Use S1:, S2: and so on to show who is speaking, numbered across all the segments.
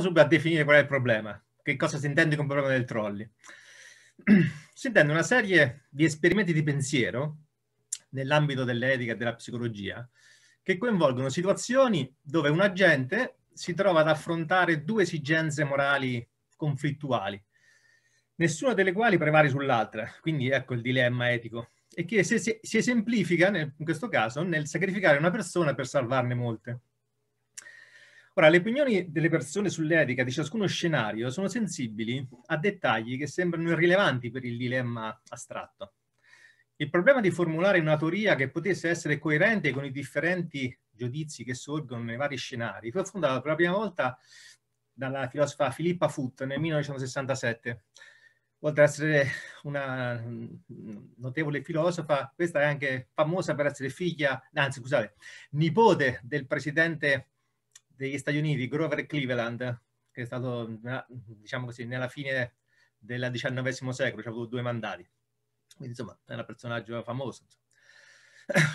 S1: subito a definire qual è il problema, che cosa si intende con problema del trolley. si intende una serie di esperimenti di pensiero nell'ambito dell'etica e della psicologia che coinvolgono situazioni dove un agente si trova ad affrontare due esigenze morali conflittuali, nessuna delle quali prevale sull'altra, quindi ecco il dilemma etico, e che si, si, si esemplifica nel, in questo caso nel sacrificare una persona per salvarne molte. Ora, le opinioni delle persone sull'etica di ciascuno scenario sono sensibili a dettagli che sembrano irrilevanti per il dilemma astratto. Il problema di formulare una teoria che potesse essere coerente con i differenti giudizi che sorgono nei vari scenari fu affrontato per la prima volta dalla filosofa Filippa Foot nel 1967. Oltre ad essere una notevole filosofa, questa è anche famosa per essere figlia, anzi scusate, nipote del presidente degli Stati Uniti, Grover Cleveland, che è stato, diciamo così, nella fine del XIX secolo, ha avuto due mandati. Quindi insomma è un personaggio famoso.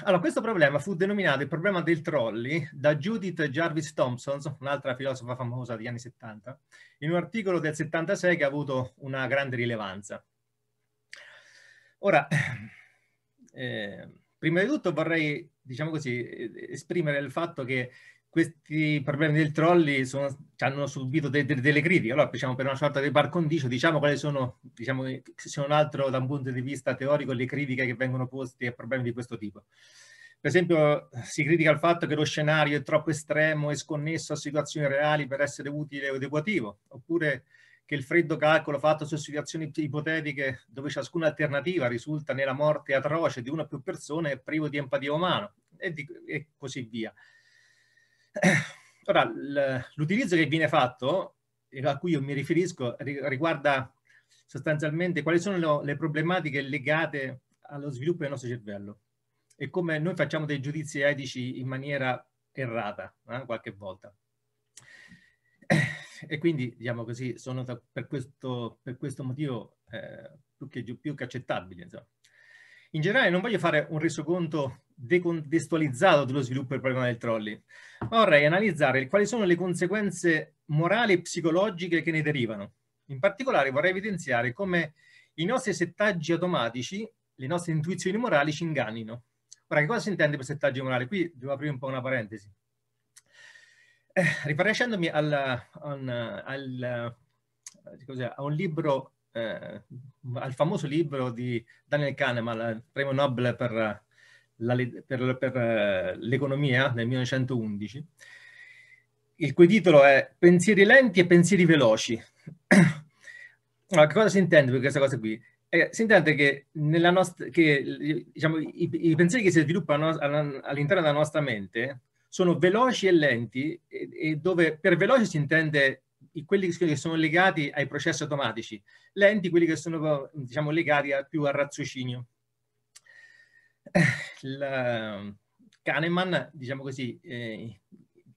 S1: Allora, questo problema fu denominato il problema del trolley da Judith Jarvis Thompson, un'altra filosofa famosa degli anni 70, in un articolo del 76 che ha avuto una grande rilevanza. Ora, eh, prima di tutto vorrei, diciamo così, esprimere il fatto che questi problemi del trolley sono, hanno subito de, de, delle critiche. Allora, diciamo, per una sorta di par condicio, diciamo quali sono, diciamo, se non altro da un punto di vista teorico, le critiche che vengono poste a problemi di questo tipo. Per esempio, si critica il fatto che lo scenario è troppo estremo e sconnesso a situazioni reali per essere utile o adeguativo, oppure che il freddo calcolo fatto su situazioni ipotetiche dove ciascuna alternativa risulta nella morte atroce di una o più persone è privo di empatia umana, e, di, e così via. Ora, l'utilizzo che viene fatto, a cui io mi riferisco, riguarda sostanzialmente quali sono le problematiche legate allo sviluppo del nostro cervello e come noi facciamo dei giudizi etici in maniera errata eh, qualche volta. E quindi, diciamo così, sono per questo, per questo motivo eh, più, che, più che accettabili. Insomma. In generale non voglio fare un resoconto decontestualizzato dello sviluppo del problema del trolley, ma vorrei analizzare quali sono le conseguenze morali e psicologiche che ne derivano. In particolare vorrei evidenziare come i nostri settaggi automatici, le nostre intuizioni morali ci ingannino. Ora, che cosa si intende per settaggi morali? Qui devo aprire un po' una parentesi. Eh, rifacendomi a un libro eh, al famoso libro di Daniel Kahneman, premio Nobel per, la, per, per eh, l'economia nel 1911, il cui titolo è Pensieri lenti e pensieri veloci. allora, che cosa si intende per questa cosa qui? Eh, si intende che, nostra, che diciamo, i, i, pensieri che si sviluppano all'interno della nostra mente sono veloci e lenti e, e dove per veloci si intende quelli che sono legati ai processi automatici, lenti quelli che sono diciamo, legati a, più al raziocinio. Il, Kahneman, diciamo così, eh,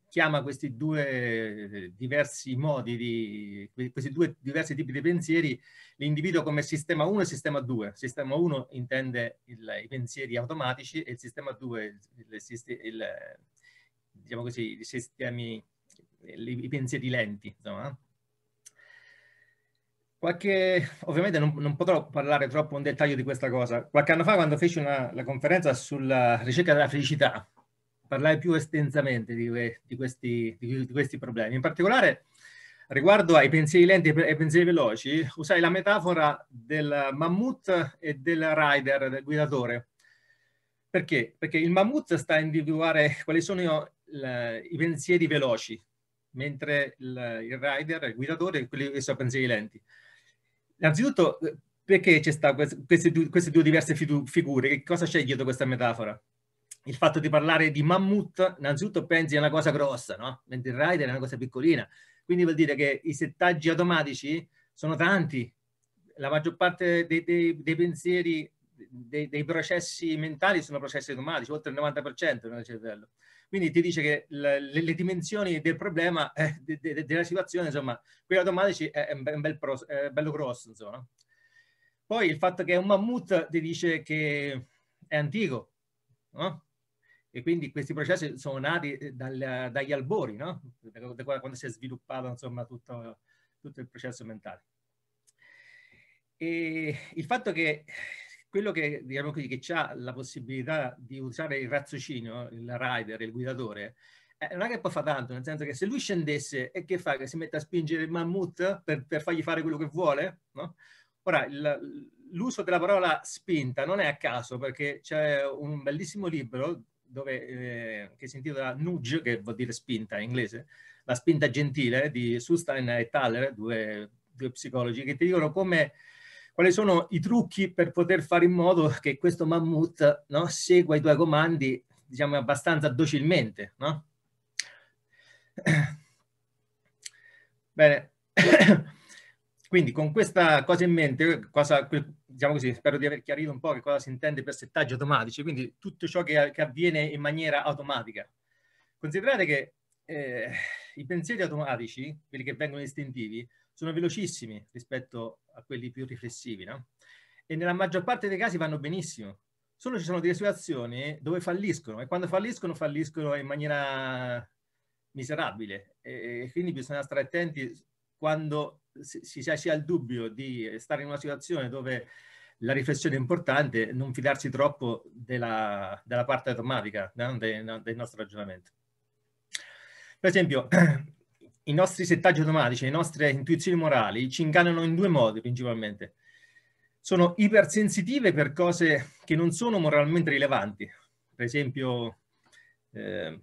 S1: chiama questi due diversi modi di, questi due diversi tipi di pensieri, li individua come sistema 1 e sistema 2. Sistema 1 intende il, i pensieri automatici e il sistema 2 il, il, diciamo così, i sistemi i pensieri lenti, insomma. Qualche, ovviamente non, non, potrò parlare troppo in dettaglio di questa cosa. Qualche anno fa, quando feci una, la conferenza sulla ricerca della felicità, parlai più estensamente di, di, questi, di, di, questi, problemi. In particolare, riguardo ai pensieri lenti e ai pensieri veloci, usai la metafora del mammut e del rider, del guidatore. Perché? Perché il mammut sta a individuare quali sono i pensieri veloci, mentre il, il rider, il guidatore, quelli che sono pensieri lenti. Innanzitutto, perché c'è sta queste, due, queste due diverse figure? Che cosa c'è dietro questa metafora? Il fatto di parlare di mammut, innanzitutto pensi a una cosa grossa, no? Mentre il rider è una cosa piccolina. Quindi vuol dire che i settaggi automatici sono tanti. La maggior parte dei, dei, dei pensieri, dei, dei, processi mentali sono processi automatici, oltre il 90% nel cervello. Quindi ti dice che le, le dimensioni del problema, eh, de, de, della situazione, insomma, quelli automatici è, è, un bel pro, è bello grosso, insomma. Poi il fatto che è un mammut ti dice che è antico, no? E quindi questi processi sono nati eh, dal, dagli albori, no? Da quando si è sviluppato insomma, tutto, tutto il processo mentale. E il fatto che quello che, diciamo così, che ha la possibilità di usare il raziocinio, il rider, il guidatore, eh, non è che poi fa tanto, nel senso che se lui scendesse e che fa? Che si mette a spingere il mammut per, per fargli fare quello che vuole? No? Ora, l'uso della parola spinta non è a caso, perché c'è un bellissimo libro dove, eh, che si intitola Nudge, che vuol dire spinta in inglese, la spinta gentile di Sustein e Thaler, due, due psicologi, che ti dicono come quali sono i trucchi per poter fare in modo che questo mammut no, segua i tuoi comandi diciamo abbastanza docilmente no? bene quindi con questa cosa in mente cosa, diciamo così, spero di aver chiarito un po' che cosa si intende per settaggi automatici quindi tutto ciò che, che avviene in maniera automatica considerate che eh, i pensieri automatici quelli che vengono istintivi sono velocissimi rispetto a quelli più riflessivi, no? E nella maggior parte dei casi vanno benissimo. Solo ci sono delle situazioni dove falliscono e quando falliscono, falliscono in maniera miserabile e quindi bisogna stare attenti quando si, si, si ha il dubbio di stare in una situazione dove la riflessione è importante, non fidarsi troppo della, della parte automatica no? del, del nostro ragionamento. Per esempio, i nostri settaggi automatici, le nostre intuizioni morali ci ingannano in due modi principalmente. Sono ipersensitive per cose che non sono moralmente rilevanti. Per esempio, eh,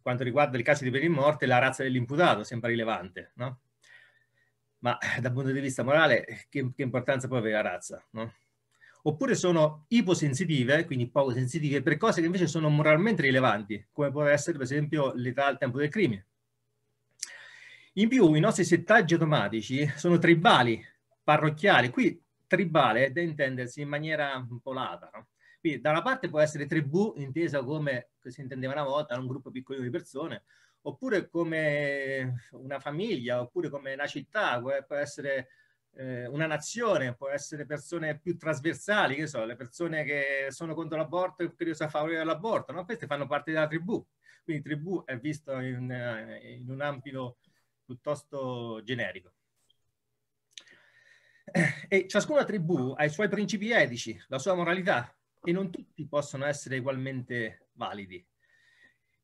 S1: quanto riguarda il caso di pena in morte, la razza dell'imputato sembra rilevante, no? Ma dal punto di vista morale, che, che importanza può avere la razza, no? Oppure sono iposensitive, quindi poco sensitive, per cose che invece sono moralmente rilevanti, come può essere per esempio l'età al tempo del crimine in più i nostri settaggi automatici sono tribali, parrocchiali. Qui tribale è da intendersi in maniera polata. No? Quindi da una parte può essere tribù intesa come si intendeva una volta, un gruppo piccolino di persone, oppure come una famiglia, oppure come una città, può essere eh, una nazione, può essere persone più trasversali, che so, le persone che sono contro l'aborto e curioso a favore dell'aborto, no? queste fanno parte della tribù. Quindi tribù è visto in, eh, in un ampio piuttosto generico. E ciascuna tribù ha i suoi principi etici, la sua moralità, e non tutti possono essere ugualmente validi.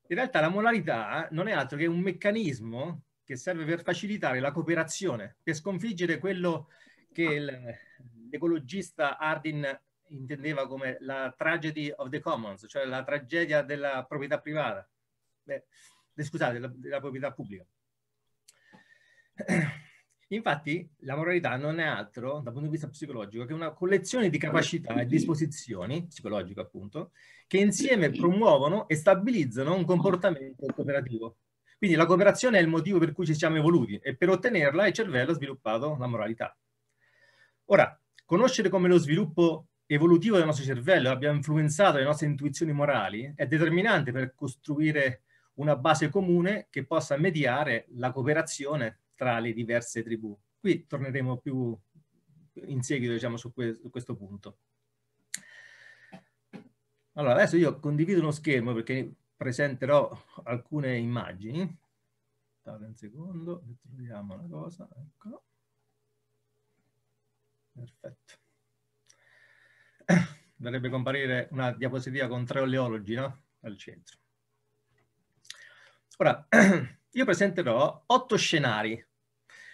S1: In realtà la moralità non è altro che un meccanismo che serve per facilitare la cooperazione, per sconfiggere quello che l'ecologista Hardin intendeva come la tragedy of the commons, cioè la tragedia della proprietà privata, Beh, scusate, della, della proprietà pubblica. Infatti la moralità non è altro, dal punto di vista psicologico, che una collezione di capacità e disposizioni, psicologiche appunto, che insieme promuovono e stabilizzano un comportamento cooperativo. Quindi la cooperazione è il motivo per cui ci siamo evoluti e per ottenerla il cervello ha sviluppato la moralità. Ora, conoscere come lo sviluppo evolutivo del nostro cervello abbia influenzato le nostre intuizioni morali è determinante per costruire una base comune che possa mediare la cooperazione tra le diverse tribù. Qui torneremo più in seguito diciamo, su, que su questo punto. Allora, adesso io condivido uno schermo perché presenterò alcune immagini. Aspettate un secondo, troviamo una cosa. Ecco. Perfetto. Dovrebbe comparire una diapositiva con tre oleologi no? al centro. Ora, io presenterò otto scenari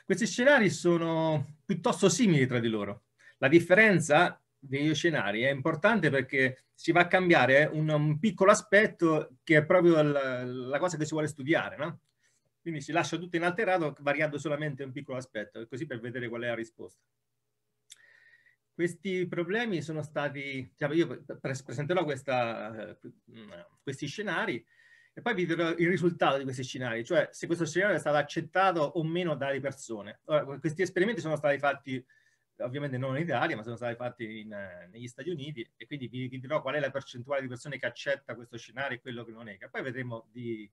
S1: questi scenari sono piuttosto simili tra di loro. La differenza degli scenari è importante perché si va a cambiare un, un piccolo aspetto che è proprio la, la, cosa che si vuole studiare, no? Quindi si lascia tutto inalterato variando solamente un piccolo aspetto, così per vedere qual è la risposta. Questi problemi sono stati, diciamo, io presenterò questa, eh, questi scenari e poi vi dirò il risultato di questi scenari, cioè se questo scenario è stato accettato o meno dalle persone. Ora, questi esperimenti sono stati fatti ovviamente non in Italia, ma sono stati fatti in, negli Stati Uniti e quindi vi, vi, dirò qual è la percentuale di persone che accetta questo scenario e quello che non è. Poi vedremo di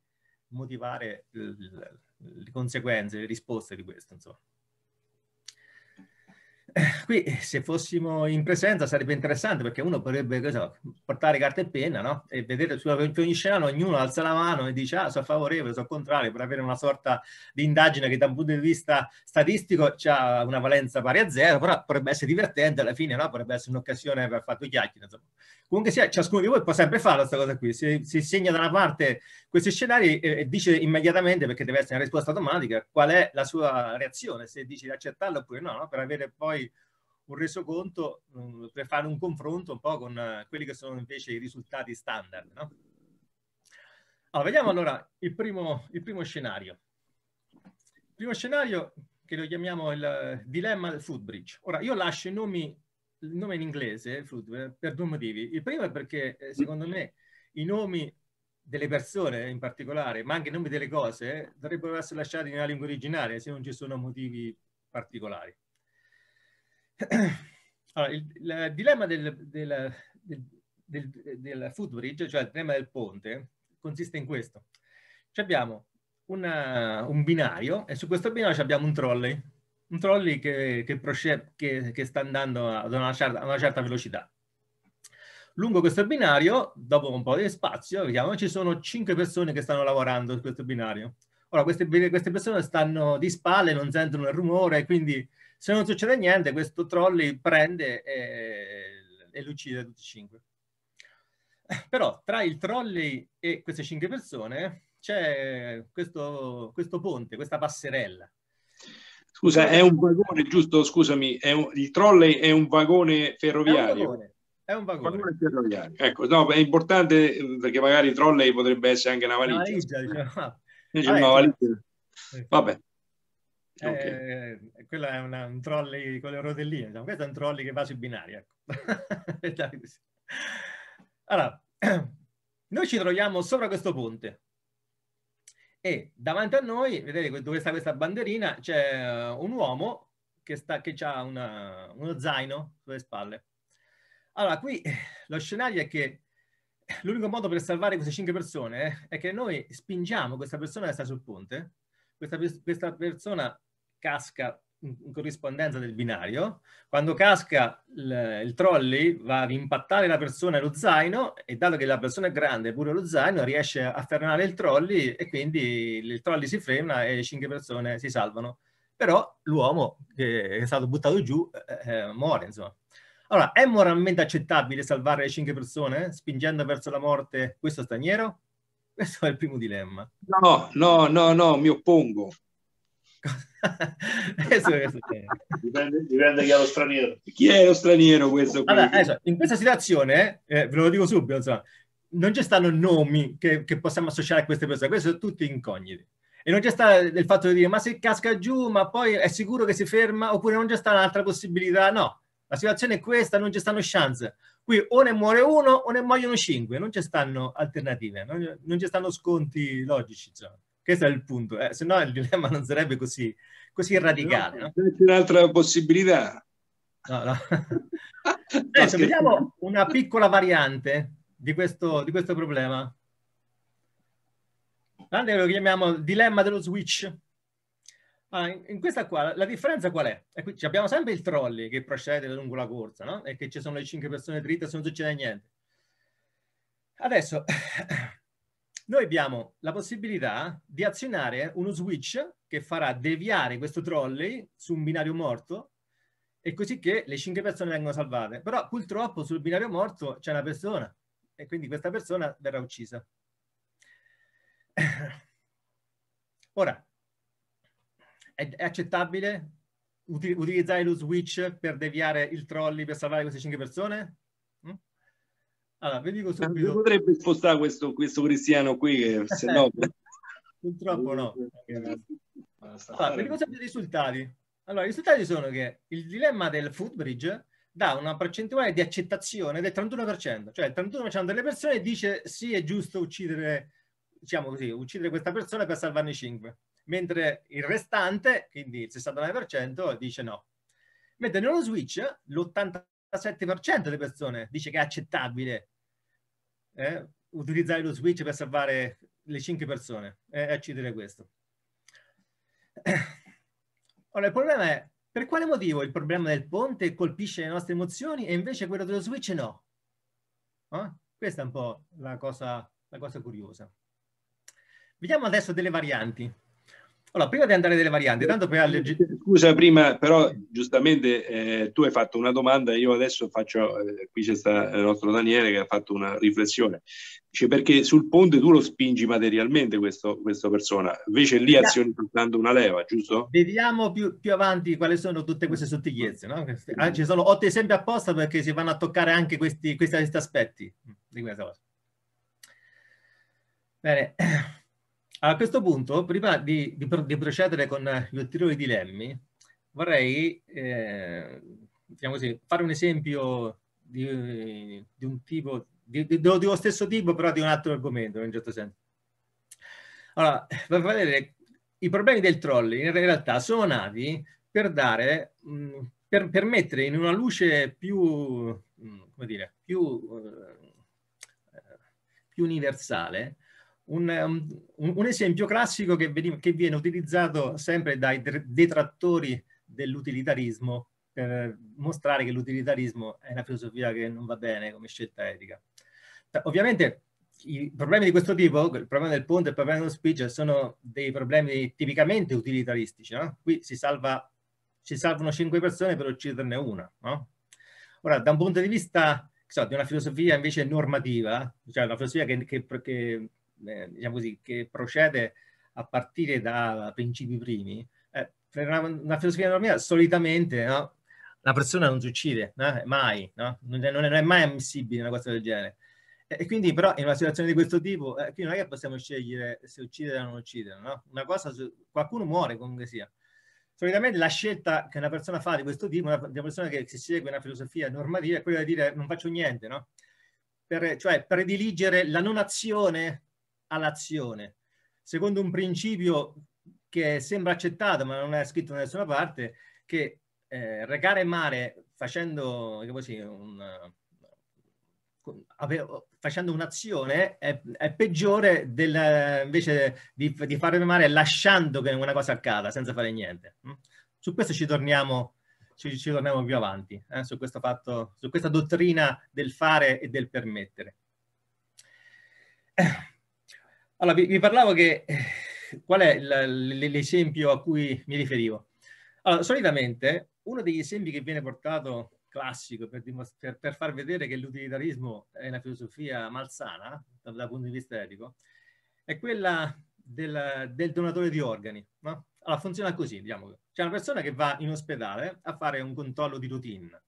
S1: motivare le conseguenze, le risposte di questo. Insomma. Qui se fossimo in presenza sarebbe interessante perché uno potrebbe so, portare carta e penna no? e vedere su ogni scena ognuno alza la mano e dice ah sono favorevole, sono contrario per avere una sorta di indagine che da un punto di vista statistico ha una valenza pari a zero però potrebbe essere divertente alla fine no? potrebbe essere un'occasione per fare due chiacchiere insomma. Comunque sia ciascuno di voi può sempre fare questa cosa qui si, si segna da una parte questi scenari e, e, dice immediatamente perché deve essere una risposta automatica qual è la sua reazione se dici di accettarlo oppure no, no? per avere poi un resoconto mm, per fare un confronto un po' con uh, quelli che sono invece i risultati standard. No? Allora, vediamo allora il primo, il primo scenario. Il primo scenario che lo chiamiamo il dilemma del footbridge. Ora, io lascio i nomi, il nome in inglese, food, per due motivi. Il primo è perché, eh, secondo me, i nomi delle persone in particolare, ma anche i nomi delle cose, dovrebbero essere lasciati nella lingua originaria se non ci sono motivi particolari. Allora, il, il, dilemma del, del, del, del, del footbridge, cioè il dilemma del ponte, consiste in questo. Ci abbiamo una, un binario e su questo binario abbiamo un trolley, un trolley che, che, che, che sta andando ad una certa, a una certa velocità. Lungo questo binario, dopo un po' di spazio, vediamo, ci sono cinque persone che stanno lavorando su questo binario. Ora, queste, queste persone stanno di spalle, non sentono il rumore, quindi se non succede niente, questo trolley prende e, e lo uccide tutti e cinque. Però tra il trolley e queste cinque persone c'è questo, questo ponte, questa passerella.
S2: Scusa, è un vagone, giusto? Scusami, un, il trolley è un vagone ferroviario.
S1: È un vagone. vagone
S2: ferroviario. Ecco, no, è importante perché magari il trolley potrebbe essere anche una valigia. Una valigia, diciamo. Vabbè, una valigia. Vabbè.
S1: Okay. Eh, quella è una, un trolley con le rotelline, diciamo. questo è un trolley che va sui binari. Ecco. allora, noi ci troviamo sopra questo ponte e davanti a noi, vedete dove sta questa banderina, c'è uh, un uomo che, sta, che ha una, uno zaino sulle spalle. Allora, qui lo scenario è che l'unico modo per salvare queste cinque persone eh, è che noi spingiamo questa persona che sta sul ponte, questa, questa persona casca in corrispondenza del binario, quando casca il, il, trolley va ad impattare la persona e lo zaino e dato che la persona è grande pure lo zaino riesce a frenare il trolley e quindi il trolley si frena e cinque persone si salvano. Però l'uomo che è stato buttato giù eh, eh muore, insomma. Allora, è moralmente accettabile salvare le cinque persone spingendo verso la morte questo straniero? Questo è il primo dilemma.
S2: No, no, no, no, mi oppongo.
S3: Dipende, dipende, chi è lo straniero.
S2: Chi è lo straniero questo
S1: qui? Allora, adesso, in questa situazione, eh, ve lo dico subito, insomma, non ci stanno nomi che, che, possiamo associare a queste persone, questi sono tutti incogniti. E non c'è sta il fatto di dire, ma se casca giù, ma poi è sicuro che si ferma, oppure non c'è sta un'altra possibilità. No, la situazione è questa, non ci stanno chance. Qui o ne muore uno o ne muoiono cinque, non ci stanno alternative, non, non ci stanno sconti logici. Insomma. Questo è il punto, eh, se no il dilemma non sarebbe così, così radicale. No?
S2: C'è un'altra possibilità.
S1: No, no. Adesso vediamo una piccola variante di questo, di questo problema. Allora, lo chiamiamo dilemma dello switch. Ah, in, in, questa qua la differenza qual è? E qui abbiamo sempre il trolley che procede lungo la corsa, no? E che ci sono le cinque persone dritte se non succede niente. Adesso noi abbiamo la possibilità di azionare uno switch che farà deviare questo trolley su un binario morto e così che le cinque persone vengono salvate. Però purtroppo sul binario morto c'è una persona e quindi questa persona verrà uccisa. Ora, è, accettabile utilizzare lo switch per deviare il trolley per salvare queste cinque persone?
S2: Allora, vi dico subito. Non potrebbe spostare questo, questo cristiano qui, che se no...
S1: Purtroppo no. Allora, vi dico sempre i risultati. Allora, i risultati sono che il dilemma del footbridge dà una percentuale di accettazione del 31%, cioè il 31% delle persone dice sì, è giusto uccidere, diciamo così, uccidere questa persona per salvarne 5, mentre il restante, quindi il 69%, dice no. Mentre nello switch l'87% delle persone dice che è accettabile eh, utilizzare lo switch per salvare le cinque persone e uccidere questo. Ora, il problema è Per quale motivo il problema del ponte colpisce le nostre emozioni e invece quello dello switch no? Eh? Questa è un po' la cosa, la cosa curiosa. Vediamo adesso delle varianti. Allora, prima di andare delle varianti, tanto per
S2: leggere... Scusa, prima, però giustamente eh, tu hai fatto una domanda, io adesso faccio, eh, qui c'è sta il nostro Daniele che ha fatto una riflessione, dice perché sul ponte tu lo spingi materialmente questo, questa persona, invece lì azioni soltanto una leva, giusto?
S1: Vediamo più, più, avanti quali sono tutte queste sottigliezze, no? Ah, ci sono otto esempi apposta perché si vanno a toccare anche questi, questi, questi aspetti di questa cosa. Bene. A questo punto, prima di, di, di procedere con gli ulteriori dilemmi, vorrei eh, diciamo così, fare un esempio di, di un tipo, dello stesso tipo, però di un altro argomento, in un certo senso. Allora, per vedere, i problemi del trolley in realtà sono nati per dare, mh, per, per mettere in una luce più, mh, come dire, più, uh, più universale un, un, un esempio classico che, veniva, che, viene utilizzato sempre dai detrattori dell'utilitarismo per mostrare che l'utilitarismo è una filosofia che non va bene come scelta etica. Ovviamente i problemi di questo tipo, il problema del ponte e il problema dello speech, sono dei problemi tipicamente utilitaristici. No? Qui si, salva, si salvano cinque persone per ucciderne una. No? Ora, da un punto di vista so, di una filosofia invece normativa, cioè una filosofia che, che, che diciamo così, che procede a partire da principi primi, eh, per una, una, filosofia normativa solitamente no? la persona non si uccide, no? mai, no? non, è, non, è, mai ammissibile una cosa del genere. E, quindi però in una situazione di questo tipo, eh, qui non è che possiamo scegliere se uccidere o non uccidere, no? una cosa, qualcuno muore comunque sia. Solitamente la scelta che una persona fa di questo tipo, una, una persona che si segue una filosofia normativa, è quella di dire non faccio niente, no? Per, cioè prediligere la non azione all'azione, secondo un principio che sembra accettato ma non è scritto da nessuna parte, che eh, recare mare facendo, così, un, facendo un'azione è, è peggiore del, invece di, di, fare mare lasciando che una cosa accada senza fare niente. Mm? Su questo ci torniamo, ci, ci torniamo più avanti, eh, su, fatto, su questa dottrina del fare e del permettere. Allora, vi, vi parlavo che eh, qual è l'esempio a cui mi riferivo. Allora, solitamente uno degli esempi che viene portato classico per, per, per far vedere che l'utilitarismo è una filosofia malsana dal, dal punto di vista etico è quella del, del donatore di organi. No? Allora, funziona così, diciamo. C'è una persona che va in ospedale a fare un controllo di routine.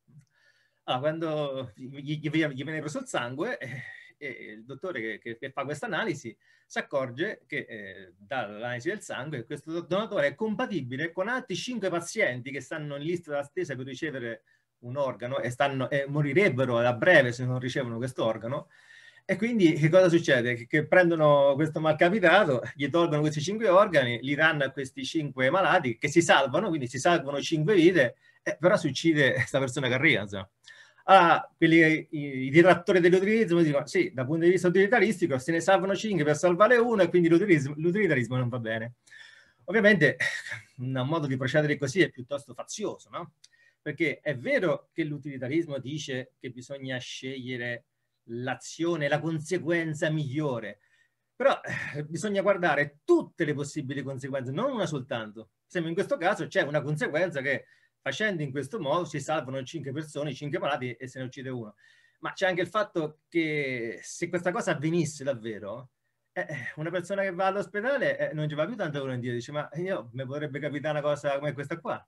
S1: Allora, quando gli, gli, gli viene preso il sangue, eh, il dottore che, che, che fa questa analisi si accorge che eh, dall'analisi del sangue questo donatore è compatibile con altri cinque pazienti che stanno in lista d'attesa per ricevere un organo e, stanno, e morirebbero a breve se non ricevono questo organo. E quindi che cosa succede? Che, che, prendono questo malcapitato, gli tolgono questi cinque organi, li danno a questi cinque malati che si salvano, quindi si salvano cinque vite, eh, però si uccide questa persona che arriva. Insomma ah, quelli, i, i detrattori dell'utilitarismo dicono sì, dal punto di vista utilitaristico se ne salvano 5 per salvare uno e quindi l'utilitarismo, non va bene. Ovviamente un modo di procedere così è piuttosto fazioso, no? Perché è vero che l'utilitarismo dice che bisogna scegliere l'azione, la conseguenza migliore, però eh, bisogna guardare tutte le possibili conseguenze, non una soltanto. Sembra in questo caso c'è una conseguenza che Facendo in questo modo si salvano 5 persone, 5 malati e se ne uccide uno. Ma c'è anche il fatto che se questa cosa avvenisse davvero, eh, una persona che va all'ospedale eh, non ci va più tanto volentieri, dice ma io mi potrebbe capitare una cosa come questa qua.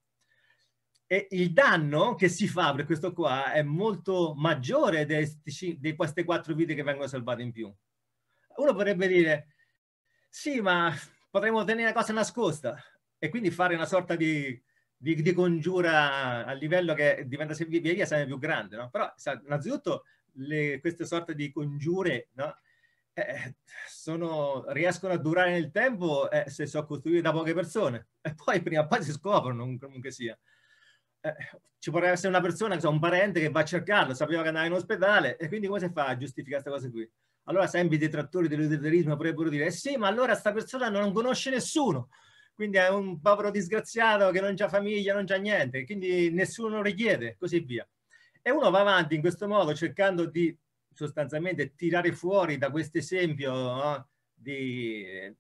S1: E il danno che si fa per questo qua è molto maggiore di queste quattro vite che vengono salvate in più. Uno potrebbe dire, sì, ma potremmo tenere la cosa nascosta e quindi fare una sorta di di, di, congiura a livello che diventa sempre, via via sempre più grande, no? Però sa, innanzitutto le, queste sorte di congiure no? eh, sono, riescono a durare nel tempo eh, se sono costruite da poche persone e poi prima o poi si scoprono comunque sia. Eh, ci potrebbe essere una persona, un parente che va a cercarlo, sapeva che andava in ospedale e quindi come si fa a giustificare questa cosa qui? Allora sempre i detrattori dell'utilitarismo potrebbero dire, eh sì, ma allora sta persona non conosce nessuno, quindi è un povero disgraziato che non ha famiglia, non ha niente, quindi nessuno lo richiede, così via. E uno va avanti in questo modo cercando di sostanzialmente tirare fuori da questo esempio no, di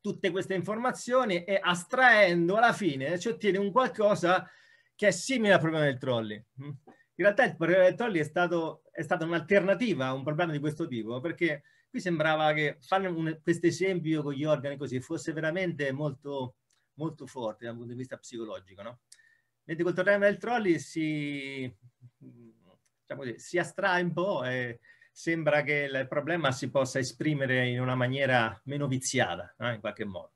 S1: tutte queste informazioni e astraendo alla fine ci ottiene un qualcosa che è simile al problema del trolley. In realtà il problema del trolley è stato è stata un'alternativa a un problema di questo tipo, perché qui sembrava che fare questo esempio con gli organi così fosse veramente molto, molto forte dal punto di vista psicologico, no? Mentre col problema del trolley si, diciamo così, si astrae un po' e sembra che il problema si possa esprimere in una maniera meno viziata, no? in qualche modo.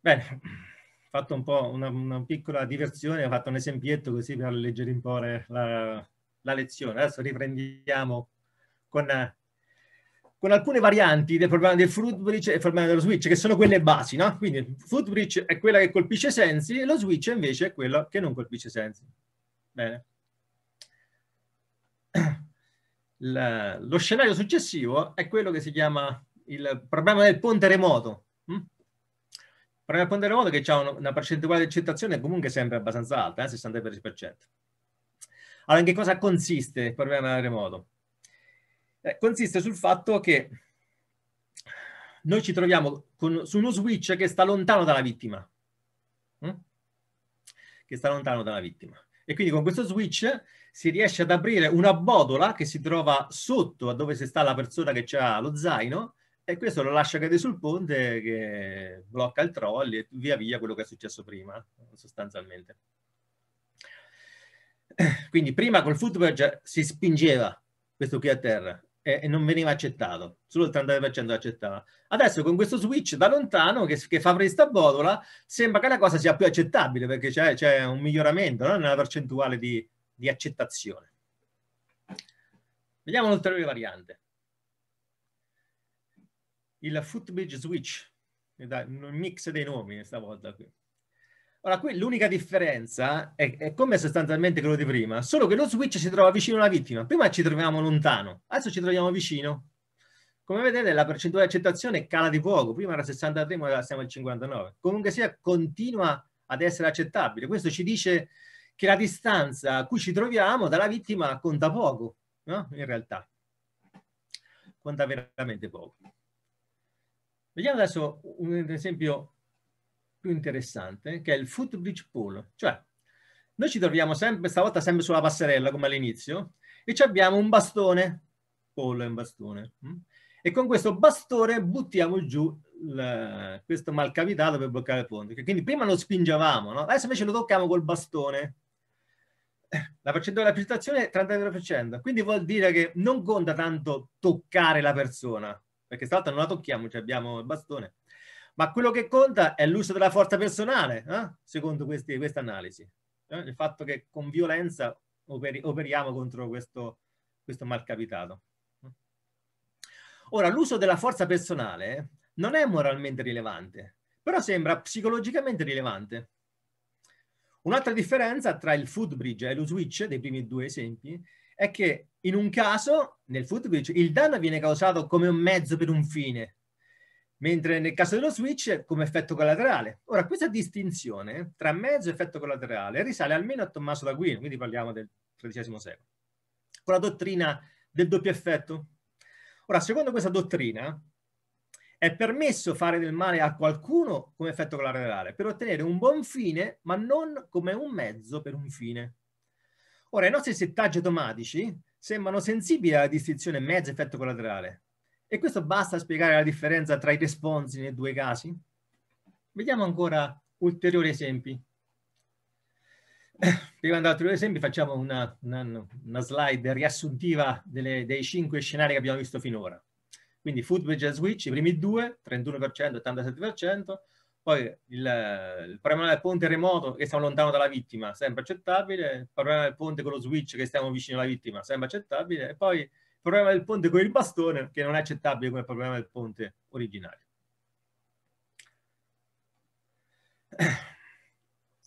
S1: Bene, ho fatto un po' una, una, piccola diversione, ho fatto un esempietto così per leggere un po' la, la lezione. Adesso riprendiamo con, con alcune varianti del problema del footbridge e del problema dello switch, che sono quelle basi, no? Quindi il footbridge è quella che colpisce sensi e lo switch invece è quello che non colpisce sensi. Bene. La, lo scenario successivo è quello che si chiama il problema del ponte remoto. Hm? Il problema del ponte remoto che ha una, una percentuale di accettazione comunque sempre abbastanza alta, eh, 63%. Allora, in che cosa consiste il problema del remoto? Eh, consiste sul fatto che noi ci troviamo con, su uno switch che sta lontano dalla vittima. Hm? Che sta lontano dalla vittima. E quindi con questo switch si riesce ad aprire una botola che si trova sotto a dove si sta la persona che ha lo zaino e questo lo lascia cadere sul ponte che blocca il trolley e via via quello che è successo prima, sostanzialmente. Quindi prima col footbridge si spingeva questo qui a terra e, non veniva accettato, solo il 39% accettava. Adesso con questo switch da lontano che, che fa questa botola sembra che la cosa sia più accettabile perché c'è, c'è un miglioramento no? nella percentuale di, di accettazione. Vediamo un'ulteriore variante. Il footbridge switch, un mix dei nomi stavolta qui. Ora, qui l'unica differenza è, è, come sostanzialmente quello di prima, solo che lo switch si trova vicino alla vittima. Prima ci troviamo lontano, adesso ci troviamo vicino. Come vedete la percentuale di accettazione cala di poco, prima era 63, ora siamo al 59. Comunque sia, continua ad essere accettabile. Questo ci dice che la distanza a cui ci troviamo dalla vittima conta poco, no? In realtà. Conta veramente poco. Vediamo adesso un esempio più interessante, che è il footbridge pool. Cioè, noi ci troviamo sempre, stavolta sempre sulla passerella, come all'inizio, e abbiamo un bastone, polo è un bastone? Mm? e con questo bastone buttiamo giù il, questo malcapitato per bloccare il ponte. Quindi prima lo spingevamo, no? adesso invece lo tocchiamo col bastone. La percentuale di applicazione è 33%, quindi vuol dire che non conta tanto toccare la persona, perché stavolta non la tocchiamo, cioè abbiamo il bastone, ma quello che conta è l'uso della forza personale, eh? secondo questa analisi. Eh? Il fatto che con violenza operi, operiamo contro questo, questo malcapitato. Ora, l'uso della forza personale non è moralmente rilevante, però sembra psicologicamente rilevante. Un'altra differenza tra il footbridge e lo switch, dei primi due esempi, è che in un caso, nel footbridge, il danno viene causato come un mezzo per un fine, mentre nel caso dello switch come effetto collaterale. Ora, questa distinzione tra mezzo e effetto collaterale risale almeno a Tommaso d'Aquino, quindi parliamo del XIII secolo, con la dottrina del doppio effetto. Ora, secondo questa dottrina, è permesso fare del male a qualcuno come effetto collaterale per ottenere un buon fine, ma non come un mezzo per un fine. Ora, i nostri settaggi automatici sembrano sensibili alla distinzione mezzo-effetto collaterale, e questo basta a spiegare la differenza tra i responsi nei due casi? Vediamo ancora ulteriori esempi. Prima di andare a ulteriori esempi facciamo una, una, una slide riassuntiva delle, dei cinque scenari che abbiamo visto finora. Quindi footbridge e switch, i primi due, 31%, 87%, poi il, il, problema del ponte remoto che stiamo lontano dalla vittima, sempre accettabile, il problema del ponte con lo switch che stiamo vicino alla vittima, sempre accettabile, e poi problema del ponte con il bastone che non è accettabile come problema del ponte originario.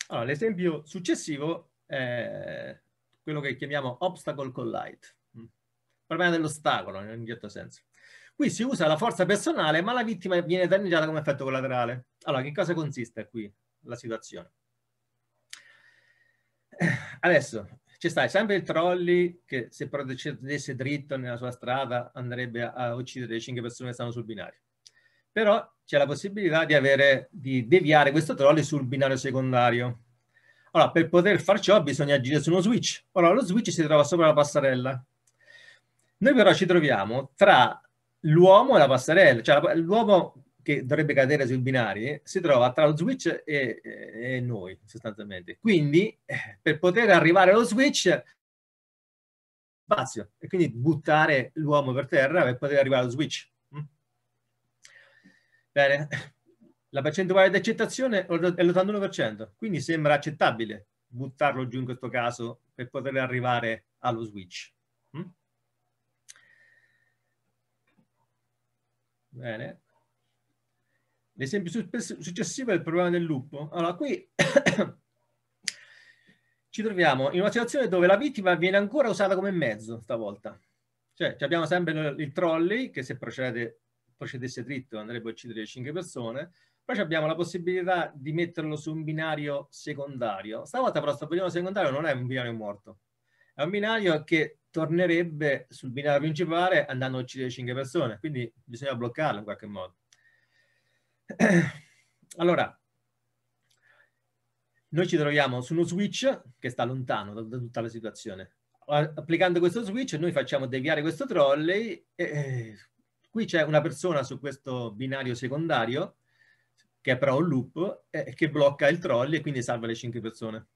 S1: Allora, l'esempio successivo è quello che chiamiamo obstacle collide, il problema dell'ostacolo in un certo senso. Qui si usa la forza personale, ma la vittima viene danneggiata come effetto collaterale. Allora, che cosa consiste qui la situazione? Adesso ci sta sempre il trolley che se procedesse dritto nella sua strada andrebbe a, uccidere le cinque persone che stanno sul binario. Però c'è la possibilità di, avere, di deviare questo trolley sul binario secondario. Allora, per poter far ciò bisogna agire su uno switch. Ora, lo switch si trova sopra la passerella. Noi però ci troviamo tra l'uomo e la passerella, cioè l'uomo che dovrebbe cadere sui binari si trova tra lo switch e, e, noi sostanzialmente. Quindi eh, per poter arrivare allo switch spazio e quindi buttare l'uomo per terra per poter arrivare allo switch. Mm? Bene, la percentuale di accettazione è l'81%, quindi sembra accettabile buttarlo giù in questo caso per poter arrivare allo switch. Mm? Bene. L'esempio successivo è il problema del lupo. Allora, qui ci troviamo in una situazione dove la vittima viene ancora usata come mezzo stavolta. Cioè, abbiamo sempre il trolley che se procede, procedesse dritto andrebbe a uccidere 5 persone, poi abbiamo la possibilità di metterlo su un binario secondario. Stavolta però questo binario secondario non è un binario morto, è un binario che tornerebbe sul binario principale andando a uccidere 5 persone, quindi bisogna bloccarlo in qualche modo. Allora, noi ci troviamo su uno switch che sta lontano da, da, tutta la situazione. Applicando questo switch noi facciamo deviare questo trolley e eh, qui c'è una persona su questo binario secondario che è però un loop eh, che blocca il trolley e quindi salva le cinque persone.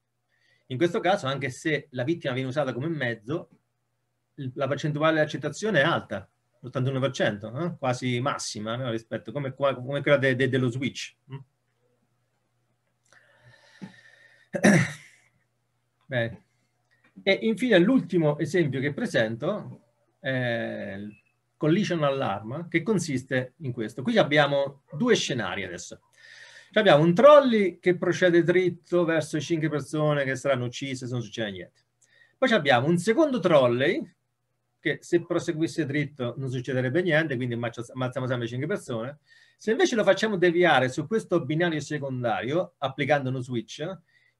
S1: In questo caso, anche se la vittima viene usata come mezzo, la percentuale di accettazione è alta, l'81%, eh? quasi massima no? rispetto come, come quella de, de, dello switch. Mm. Bene. E infine l'ultimo esempio che presento è il collision alarm, che consiste in questo. Qui abbiamo due scenari adesso. Abbiamo un trolley che procede dritto verso cinque persone che saranno uccise se non succede niente. Poi abbiamo un secondo trolley che se proseguisse dritto non succederebbe niente, quindi ammazziamo sempre 5 persone. Se invece lo facciamo deviare su questo binario secondario, applicando uno switch,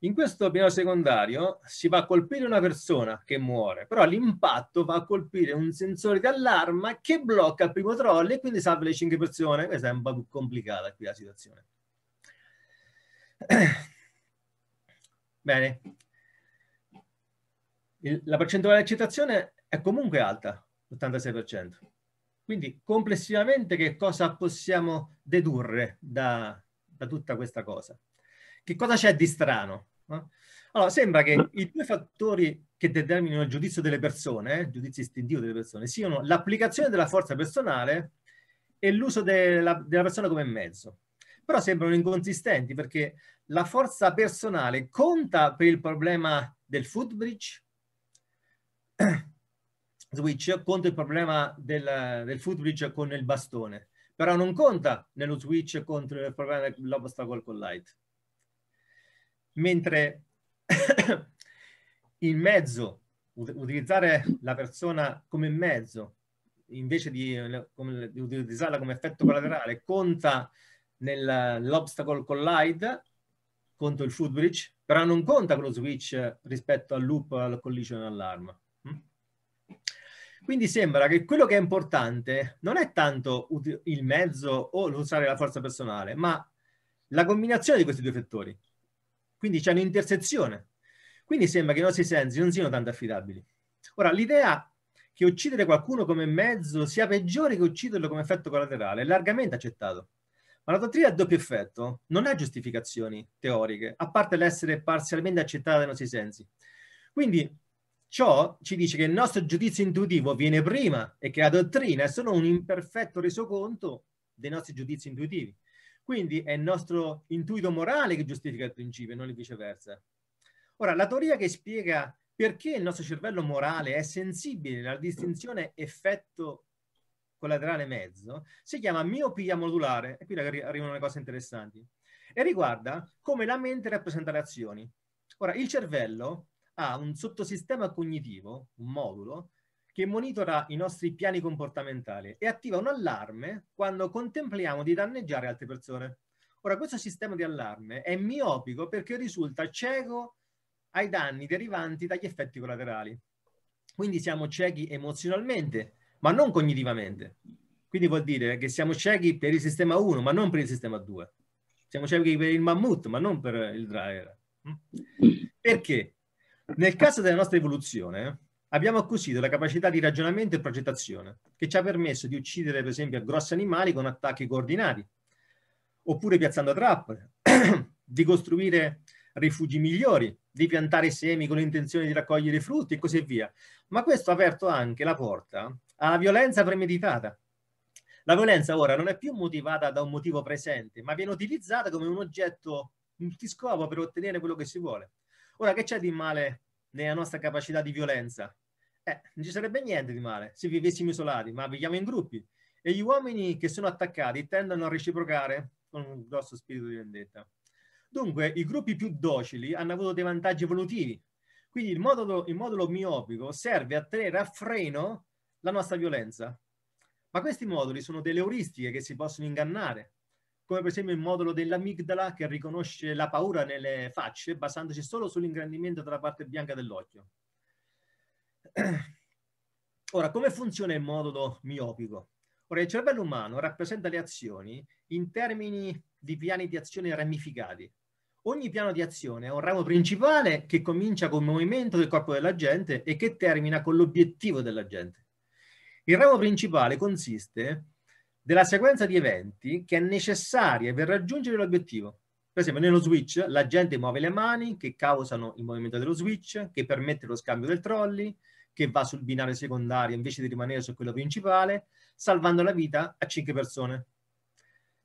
S1: in questo binario secondario si va a colpire una persona che muore, però l'impatto va a colpire un sensore di allarma che blocca il primo trolley e quindi salva le 5 persone. Questa è un po' più complicata qui la situazione. Bene. La percentuale di accettazione è comunque alta, l'86%. Quindi complessivamente che cosa possiamo dedurre da, da tutta questa cosa? Che cosa c'è di strano? No? Allora, sembra che i due fattori che determinano il giudizio delle persone, eh, il giudizio istintivo delle persone, siano l'applicazione della forza personale e l'uso della, della persona come mezzo. Però sembrano inconsistenti perché la forza personale conta per il problema del footbridge switch conta il problema del, del footbridge con il bastone, però non conta nello switch contro il problema dell'obstacle con light. Mentre il mezzo, utilizzare la persona come mezzo, invece di, come, di utilizzarla come effetto collaterale, conta nell'obstacle collide contro il footbridge, però non conta con lo switch rispetto al loop al collision alarm. Quindi sembra che quello che è importante non è tanto il mezzo o l'usare la forza personale, ma la combinazione di questi due fattori. Quindi c'è un'intersezione. Quindi sembra che i nostri sensi non siano tanto affidabili. Ora, l'idea che uccidere qualcuno come mezzo sia peggiore che ucciderlo come effetto collaterale è largamente accettato. Ma la dottrina a doppio effetto non ha giustificazioni teoriche, a parte l'essere parzialmente accettata dai nostri sensi. Quindi Ciò ci dice che il nostro giudizio intuitivo viene prima e che la dottrina è solo un imperfetto resoconto dei nostri giudizi intuitivi. Quindi è il nostro intuito morale che giustifica il principio, non il viceversa. Ora, la teoria che spiega perché il nostro cervello morale è sensibile alla distinzione effetto collaterale mezzo si chiama miopia modulare, e qui arrivano le cose interessanti, e riguarda come la mente rappresenta le azioni. Ora, il cervello ha un sottosistema cognitivo, un modulo, che monitora i nostri piani comportamentali e attiva un allarme quando contempliamo di danneggiare altre persone. Ora, questo sistema di allarme è miopico perché risulta cieco ai danni derivanti dagli effetti collaterali. Quindi siamo ciechi emozionalmente, ma non cognitivamente. Quindi vuol dire che siamo ciechi per il sistema 1, ma non per il sistema 2. Siamo ciechi per il mammut, ma non per il driver. Perché? Nel caso della nostra evoluzione, abbiamo acquisito la capacità di ragionamento e progettazione, che ci ha permesso di uccidere, per esempio, grossi animali con attacchi coordinati, oppure piazzando trappole, di costruire rifugi migliori, di piantare semi con l'intenzione di raccogliere frutti e così via. Ma questo ha aperto anche la porta alla violenza premeditata. La violenza ora non è più motivata da un motivo presente, ma viene utilizzata come un oggetto multiscopo per ottenere quello che si vuole. Ora, che c'è di male nella nostra capacità di violenza? Eh, non ci sarebbe niente di male se vivessimo isolati, ma viviamo in gruppi. E gli uomini che sono attaccati tendono a reciprocare con un grosso spirito di vendetta. Dunque, i gruppi più docili hanno avuto dei vantaggi evolutivi. Quindi il modulo, il modulo miopico serve a tenere a freno la nostra violenza. Ma questi moduli sono delle euristiche che si possono ingannare, come per esempio il modulo dell'amigdala che riconosce la paura nelle facce basandosi solo sull'ingrandimento della parte bianca dell'occhio. Ora, come funziona il modulo miopico? Ora, il cervello umano rappresenta le azioni in termini di piani di azione ramificati. Ogni piano di azione ha un ramo principale che comincia con il movimento del corpo della gente e che termina con l'obiettivo della gente. Il ramo principale consiste della sequenza di eventi che è necessaria per raggiungere l'obiettivo. Per esempio, nello switch la gente muove le mani che causano il movimento dello switch, che permette lo scambio del trolley, che va sul binario secondario invece di rimanere su quello principale, salvando la vita a 5 persone.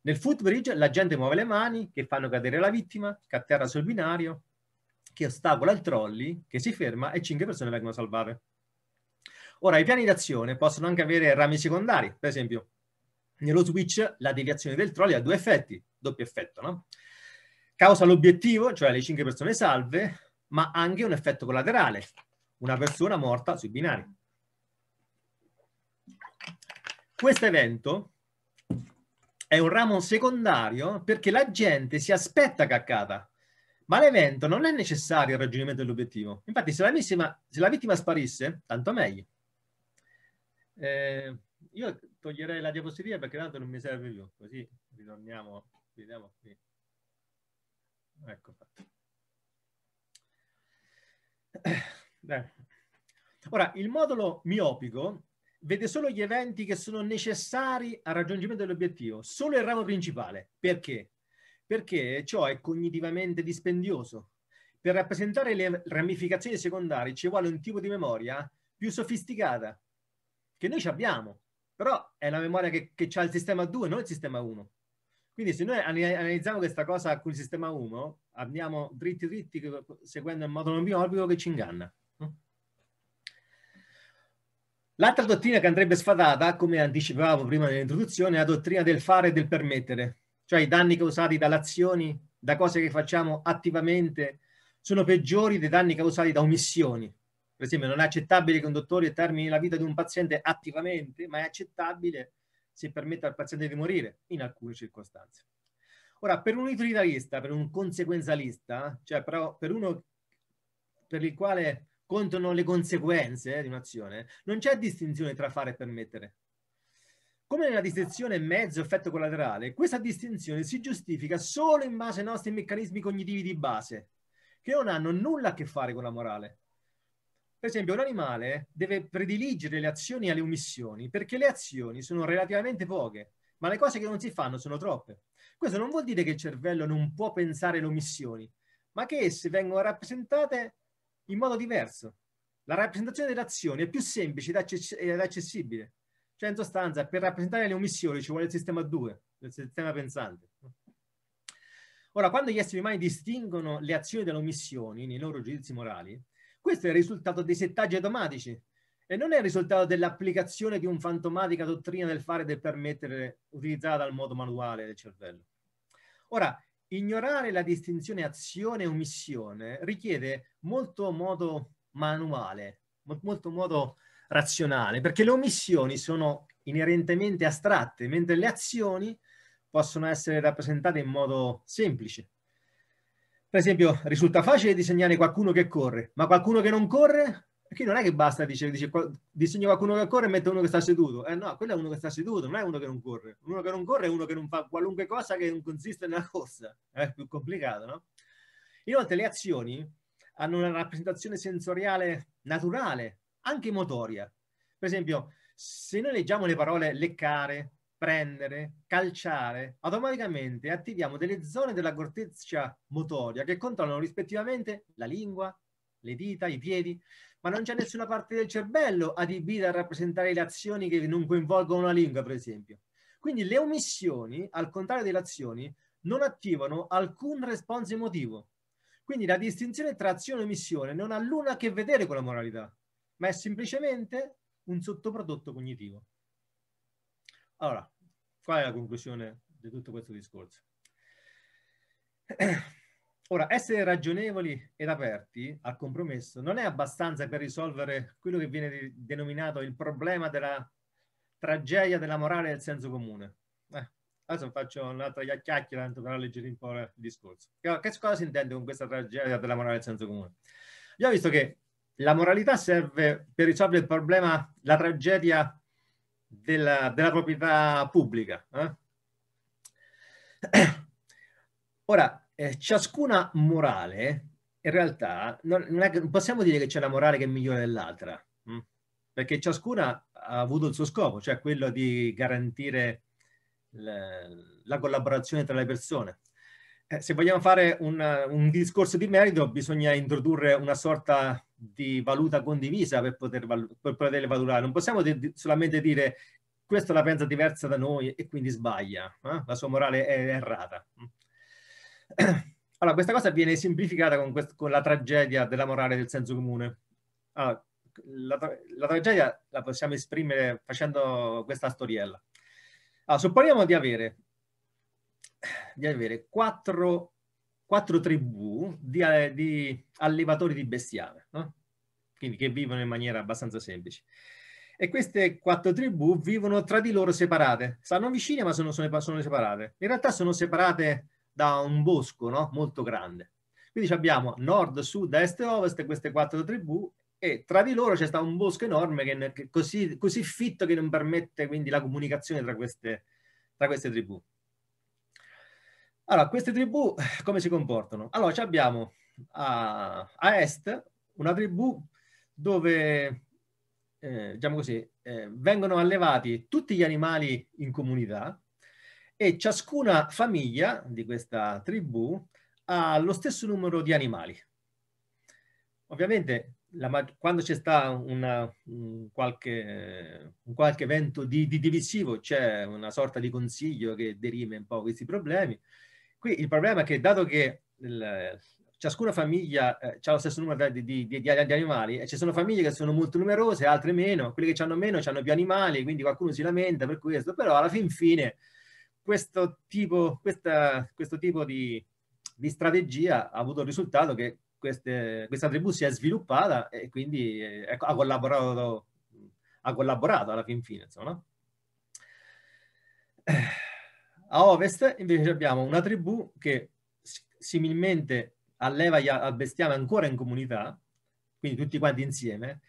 S1: Nel footbridge la gente muove le mani che fanno cadere la vittima, che atterra sul binario, che ostacola il trolley, che si ferma e 5 persone vengono salvate. Ora, i piani d'azione possono anche avere rami secondari, per esempio nello switch la deviazione del trolley ha due effetti, doppio effetto, no? Causa l'obiettivo, cioè le 5 persone salve, ma anche un effetto collaterale, una persona morta sui binari. Questo evento è un ramo secondario perché la gente si aspetta caccata, ma l'evento non è necessario al raggiungimento dell'obiettivo. Infatti se la, vittima, se la vittima sparisse, tanto meglio. Eh, io toglierei la diapositiva perché tanto non mi serve più, così ritorniamo, vediamo qui. Ecco fatto. Ora, il modulo miopico vede solo gli eventi che sono necessari al raggiungimento dell'obiettivo, solo il ramo principale. Perché? Perché ciò è cognitivamente dispendioso. Per rappresentare le ramificazioni secondarie ci vuole un tipo di memoria più sofisticata che noi abbiamo, però è la memoria che, che ha il sistema 2, non il sistema 1. Quindi se noi analizziamo questa cosa con il sistema 1, andiamo dritti dritti seguendo il modulo biopico che ci inganna. L'altra dottrina che andrebbe sfatata, come anticipavo prima nell'introduzione, è la dottrina del fare e del permettere, cioè i danni causati dalle azioni, da cose che facciamo attivamente, sono peggiori dei danni causati da omissioni. Per esempio, non è accettabile che un dottore termini la vita di un paziente attivamente, ma è accettabile se permette al paziente di morire in alcune circostanze. Ora, per un utilitarista, per un conseguenzialista, cioè però per uno per il quale contano le conseguenze eh, di un'azione, non c'è distinzione tra fare e permettere. Come nella distinzione mezzo-effetto collaterale, questa distinzione si giustifica solo in base ai nostri meccanismi cognitivi di base, che non hanno nulla a che fare con la morale. Per esempio, un animale deve prediligere le azioni alle omissioni perché le azioni sono relativamente poche, ma le cose che non si fanno sono troppe. Questo non vuol dire che il cervello non può pensare le omissioni, ma che esse vengono rappresentate in modo diverso. La rappresentazione delle azioni è più semplice ed accessibile. Cioè, in sostanza, per rappresentare le omissioni ci vuole il sistema 2, il sistema pensante. Ora, quando gli esseri umani distinguono le azioni dalle omissioni nei loro giudizi morali, questo è il risultato dei settaggi automatici e non è il risultato dell'applicazione di un fantomatica dottrina del fare e del permettere utilizzata dal modo manuale del cervello. Ora, ignorare la distinzione azione e omissione richiede molto modo manuale, molto modo razionale, perché le omissioni sono inerentemente astratte, mentre le azioni possono essere rappresentate in modo semplice. Per esempio, risulta facile disegnare qualcuno che corre, ma qualcuno che non corre? Qui non è che basta dice, dice disegno qualcuno che corre e mette uno che sta seduto. Eh no, quello è uno che sta seduto, non è uno che non corre. Uno che non corre è uno che non fa qualunque cosa che non consiste nella corsa. È più complicato, no? Inoltre le azioni hanno una rappresentazione sensoriale naturale, anche motoria. Per esempio, se noi leggiamo le parole leccare, prendere, calciare, automaticamente attiviamo delle zone della corteccia motoria che controllano rispettivamente la lingua, le dita, i piedi, ma non c'è nessuna parte del cervello adibita a rappresentare le azioni che non coinvolgono la lingua, per esempio. Quindi le omissioni, al contrario delle azioni, non attivano alcun responso emotivo. Quindi la distinzione tra azione e omissione non ha nulla a che vedere con la moralità, ma è semplicemente un sottoprodotto cognitivo. Allora, qual è la conclusione di tutto questo discorso? Ora, essere ragionevoli ed aperti al compromesso non è abbastanza per risolvere quello che viene denominato il problema della tragedia della morale e del senso comune. Eh, adesso faccio un'altra chiacchiera tanto per alleggerire un po' il discorso. Che cosa si intende con questa tragedia della morale e del senso comune? Abbiamo visto che la moralità serve per risolvere il problema, la tragedia della, della proprietà pubblica. Eh? Ora, eh, ciascuna morale, in realtà, non, non, è, non, possiamo dire che c'è una morale che è migliore dell'altra, hm? perché ciascuna ha avuto il suo scopo, cioè quello di garantire le, la collaborazione tra le persone. Eh, se vogliamo fare un, un, discorso di merito, bisogna introdurre una sorta di valuta condivisa per, poter, per poterle valutare. Non possiamo di, solamente dire questo la pensa diversa da noi e quindi sbaglia, eh? la sua morale è errata. Allora, questa cosa viene semplificata con, con la tragedia della morale del senso comune. Allora, la, tra- la, tragedia la possiamo esprimere facendo questa storiella. Allora, supponiamo di avere, di avere quattro quattro tribù di, eh, di allevatori di bestiame, no? quindi che vivono in maniera abbastanza semplice. E queste quattro tribù vivono tra di loro separate, stanno vicine ma sono, sono, sono separate. In realtà sono separate da un bosco no? molto grande. Quindi abbiamo nord, sud, est e ovest queste quattro tribù e tra di loro c'è stato un bosco enorme che, che così, così, fitto che non permette quindi la comunicazione tra queste, tra queste tribù. Allora, queste tribù come si comportano? Allora, abbiamo a, a est una tribù dove, eh, diciamo così, eh, vengono allevati tutti gli animali in comunità e ciascuna famiglia di questa tribù ha lo stesso numero di animali. Ovviamente la, quando c'è stato un, qualche, un qualche evento di, di divisivo c'è una sorta di consiglio che derime un po' questi problemi Qui il problema è che dato che il, ciascuna famiglia eh, ha lo stesso numero di, di, di, di, animali e ci sono famiglie che sono molto numerose, altre meno, quelli che hanno meno hanno più animali, quindi qualcuno si lamenta per questo, però alla fin fine questo tipo, questa, questo tipo di, strategia ha avuto il risultato che queste, questa tribù si è sviluppata e quindi eh, ecco, ha, collaborato, ha collaborato alla fin fine. Insomma, no? A ovest invece abbiamo una tribù che similmente alleva al bestiame ancora in comunità, quindi tutti quanti insieme,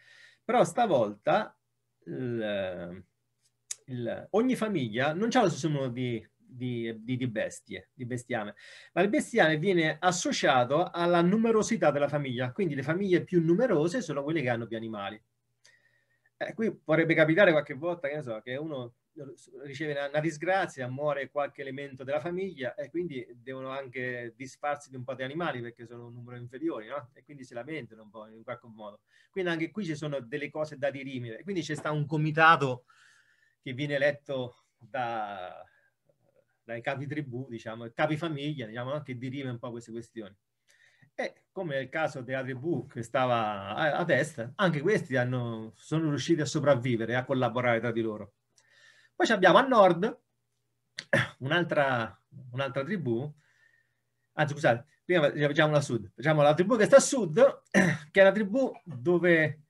S1: però stavolta il, il, ogni famiglia non ha lo stesso numero di, di, di, di, bestie, di bestiame, ma il bestiame viene associato alla numerosità della famiglia, quindi le famiglie più numerose sono quelle che hanno più animali. Eh, qui potrebbe capitare qualche volta che, so, che uno riceve una, una, disgrazia, muore qualche elemento della famiglia e quindi devono anche disfarsi di un po' di animali perché sono un numero inferiore, no? E quindi si lamentano un po' in qualche modo. Quindi anche qui ci sono delle cose da dirimere. Quindi c'è stato un comitato che viene eletto da, dai capi tribù, diciamo, capi famiglia, diciamo, che dirime un po' queste questioni. E come nel caso della tribù che stava a, a destra, anche questi hanno, sono riusciti a sopravvivere, e a collaborare tra di loro. Poi abbiamo a nord un'altra, un'altra tribù, anzi scusate, prima facciamo la sud, facciamo la tribù che sta a sud, che è la tribù dove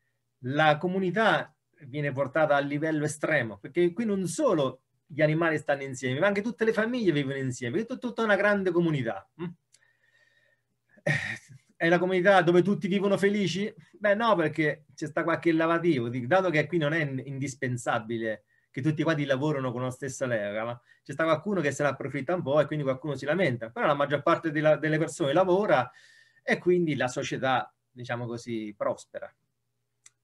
S1: la comunità viene portata a livello estremo, perché qui non solo gli animali stanno insieme, ma anche tutte le famiglie vivono insieme, è tutta una grande comunità. Mm? È una comunità dove tutti vivono felici? Beh no, perché c'è sta qualche lavativo, dato che qui non è indispensabile che tutti quanti lavorano con la stessa lega, ma c'è sta qualcuno che se ne approfitta un po' e quindi qualcuno si lamenta, però la maggior parte della, delle persone lavora e quindi la società, diciamo così, prospera.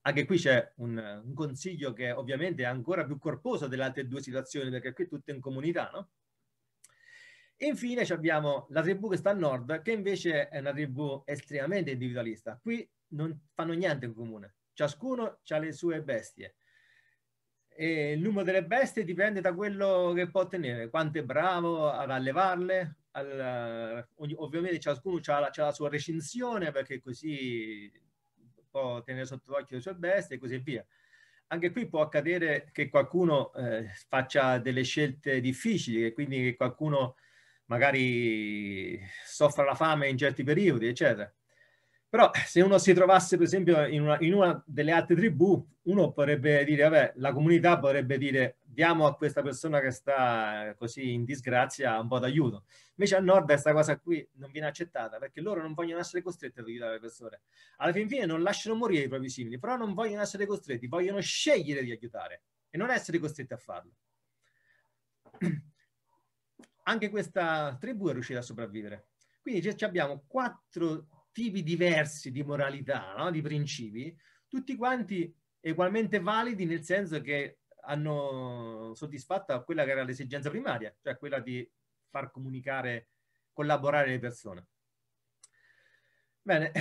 S1: Anche qui c'è un, un, consiglio che ovviamente è ancora più corposo delle altre due situazioni, perché qui è tutto in comunità, no? Infine abbiamo la tribù che sta a nord, che invece è una tribù estremamente individualista. Qui non fanno niente in comune, ciascuno ha le sue bestie. E il numero delle bestie dipende da quello che può ottenere, quanto è bravo ad allevarle. Al, ovviamente ciascuno ha la, la sua recinzione perché così può tenere sotto occhio le sue bestie e così via. Anche qui può accadere che qualcuno eh, faccia delle scelte difficili e quindi che qualcuno magari soffra la fame in certi periodi, eccetera. Però se uno si trovasse per esempio in una, in una, delle altre tribù, uno potrebbe dire, vabbè, la comunità potrebbe dire diamo a questa persona che sta così in disgrazia un po' d'aiuto. Invece a nord questa cosa qui non viene accettata perché loro non vogliono essere costretti ad aiutare le persone. Alla fin fine non lasciano morire i propri simili, però non vogliono essere costretti, vogliono scegliere di aiutare e non essere costretti a farlo. Anche questa tribù è riuscita a sopravvivere. Quindi abbiamo quattro tipi diversi di moralità, no? di principi, tutti quanti ugualmente validi nel senso che hanno soddisfatto quella che era l'esigenza primaria, cioè quella di far comunicare, collaborare le persone. Bene,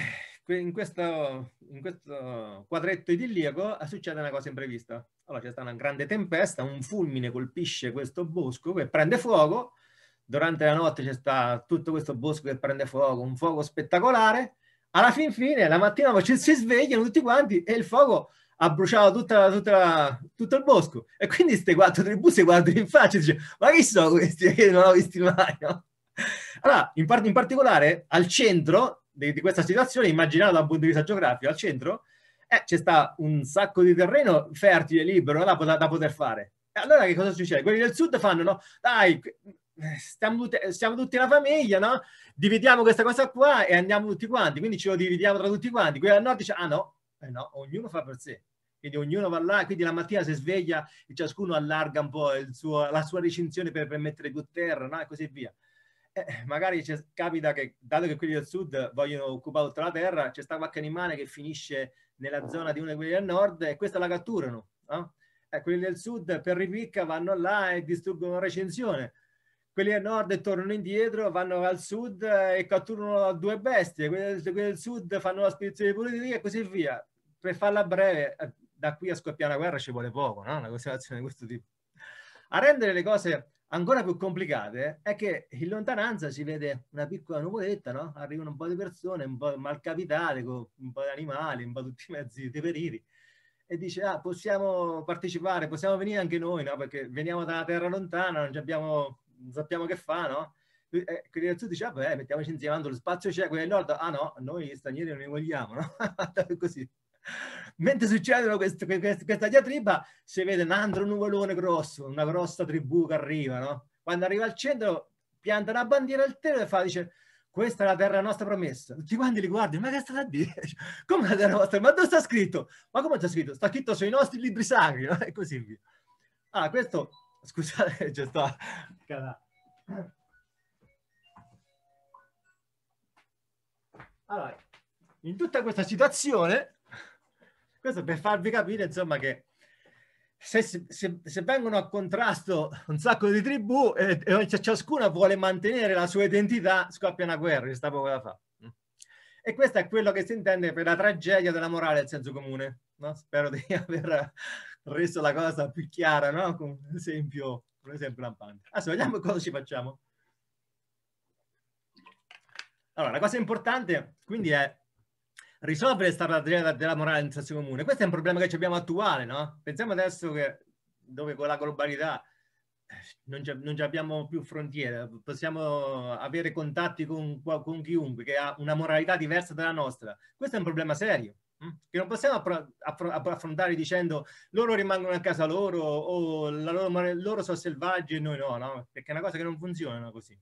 S1: in questo, in questo quadretto idilliaco succede una cosa imprevista. Allora c'è stata una grande tempesta, un fulmine colpisce questo bosco che prende fuoco durante la notte c'è sta tutto questo bosco che prende fuoco, un fuoco spettacolare. Alla fin fine, la mattina ci si svegliano tutti quanti e il fuoco ha bruciato tutta, tutta, tutto il bosco. E quindi queste quattro tribù si guardano in faccia e dicono, ma chi sono questi che non ho visti mai? No? Allora, in, part- in, particolare, al centro di, di, questa situazione, immaginata da un punto di vista geografico, al centro eh, c'è sta un sacco di terreno fertile, libero, da, da, da poter fare. E allora che cosa succede? Quelli del sud fanno, no? Dai, stiamo, tutti, siamo tutti una famiglia, no? Dividiamo questa cosa qua e andiamo tutti quanti, quindi ce lo dividiamo tra tutti quanti. Qui al nord dice, ah no, eh no, ognuno fa per sé. Quindi ognuno va là, quindi la mattina si sveglia e ciascuno allarga un po' suo, la sua recinzione per, per, mettere più terra, no? E così via. Eh, magari capita che, dato che quelli del sud vogliono occupare tutta la terra, c'è sta qualche animale che finisce nella zona di uno di quelli del nord e questa la catturano, no? Eh, quelli del sud per ripicca vanno là e distruggono la recinzione quelli del nord tornano indietro, vanno al sud e catturano due bestie, quelli, del sud fanno la spedizione di pulizia e così via. Per farla breve, eh, da qui a scoppiare una guerra ci vuole poco, no? una considerazione di questo tipo. A rendere le cose ancora più complicate è che in lontananza si vede una piccola nuvoletta, no? arrivano un po' di persone, un po' malcapitate, con un po' di animali, un po' tutti i mezzi deperiti, e dice, ah, possiamo partecipare, possiamo venire anche noi, no? perché veniamo da una terra lontana, non abbiamo non sappiamo che fa, no? Eh, quelli del sud dice, beh, mettiamoci insieme, tanto lo spazio c'è, quelli del nord, ah no, noi stranieri non li vogliamo, no? Così. Mentre succedono queste, queste, questa diatriba, si vede un altro nuvolone grosso, una grossa tribù che arriva, no? Quando arriva al centro, pianta una bandiera al terra e fa, dice, questa è la terra nostra promessa. Tutti quanti li guardano, ma che sta a dire? Come la terra nostra? Ma dove sta scritto? Ma come sta scritto? Sta scritto sui nostri libri sacri, no? E così via. Ah, questo Scusate, c'è sta... Allora, in tutta questa situazione, questo per farvi capire, insomma, che se, se, se vengono a contrasto un sacco di tribù e, e ciascuna vuole mantenere la sua identità, scoppia una guerra, ci sta poco da fare. E questo è quello che si intende per la tragedia della morale del senso comune. No? Spero di aver reso la cosa più chiara, no? Con un esempio, un esempio lampante. Adesso vediamo cosa ci facciamo. Allora, la cosa importante quindi è risolvere questa tragedia della morale in senso comune. Questo è un problema che abbiamo attuale, no? Pensiamo adesso che dove con la globalità non, non abbiamo più frontiere, possiamo avere contatti con, con chiunque che ha una moralità diversa dalla nostra. Questo è un problema serio? Che non possiamo affrontare dicendo loro rimangono a casa loro o loro, loro sono selvaggi e noi no, no, perché è una cosa che non funziona così.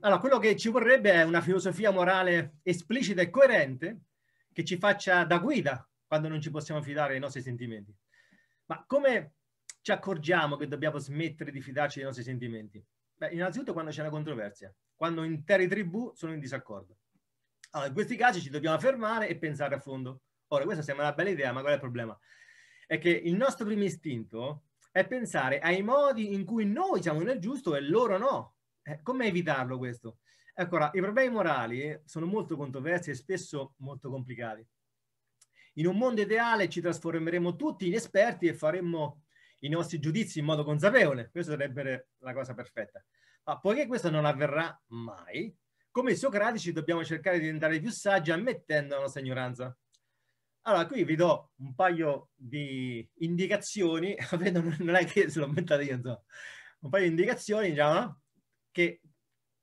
S1: Allora, quello che ci vorrebbe è una filosofia morale esplicita e coerente che ci faccia da guida quando non ci possiamo fidare dei nostri sentimenti. Ma come ci accorgiamo che dobbiamo smettere di fidarci dei nostri sentimenti? Beh, innanzitutto quando c'è una controversia, quando intere tribù sono in disaccordo. Allora, in questi casi ci dobbiamo fermare e pensare a fondo. Ora, questa sembra una bella idea, ma qual è il problema? È che il nostro primo istinto è pensare ai modi in cui noi siamo nel giusto e loro no. Eh, come evitarlo questo? Ecco, i problemi morali sono molto controversi e spesso molto complicati. In un mondo ideale ci trasformeremo tutti in esperti e faremmo i nostri giudizi in modo consapevole. Questa sarebbe la cosa perfetta. Ma poiché questo non avverrà mai, come i socratici dobbiamo cercare di diventare più saggi ammettendo la nostra ignoranza. Allora, qui vi do un paio di indicazioni, non è che se l'ho inventato io, insomma, un paio di indicazioni, diciamo, che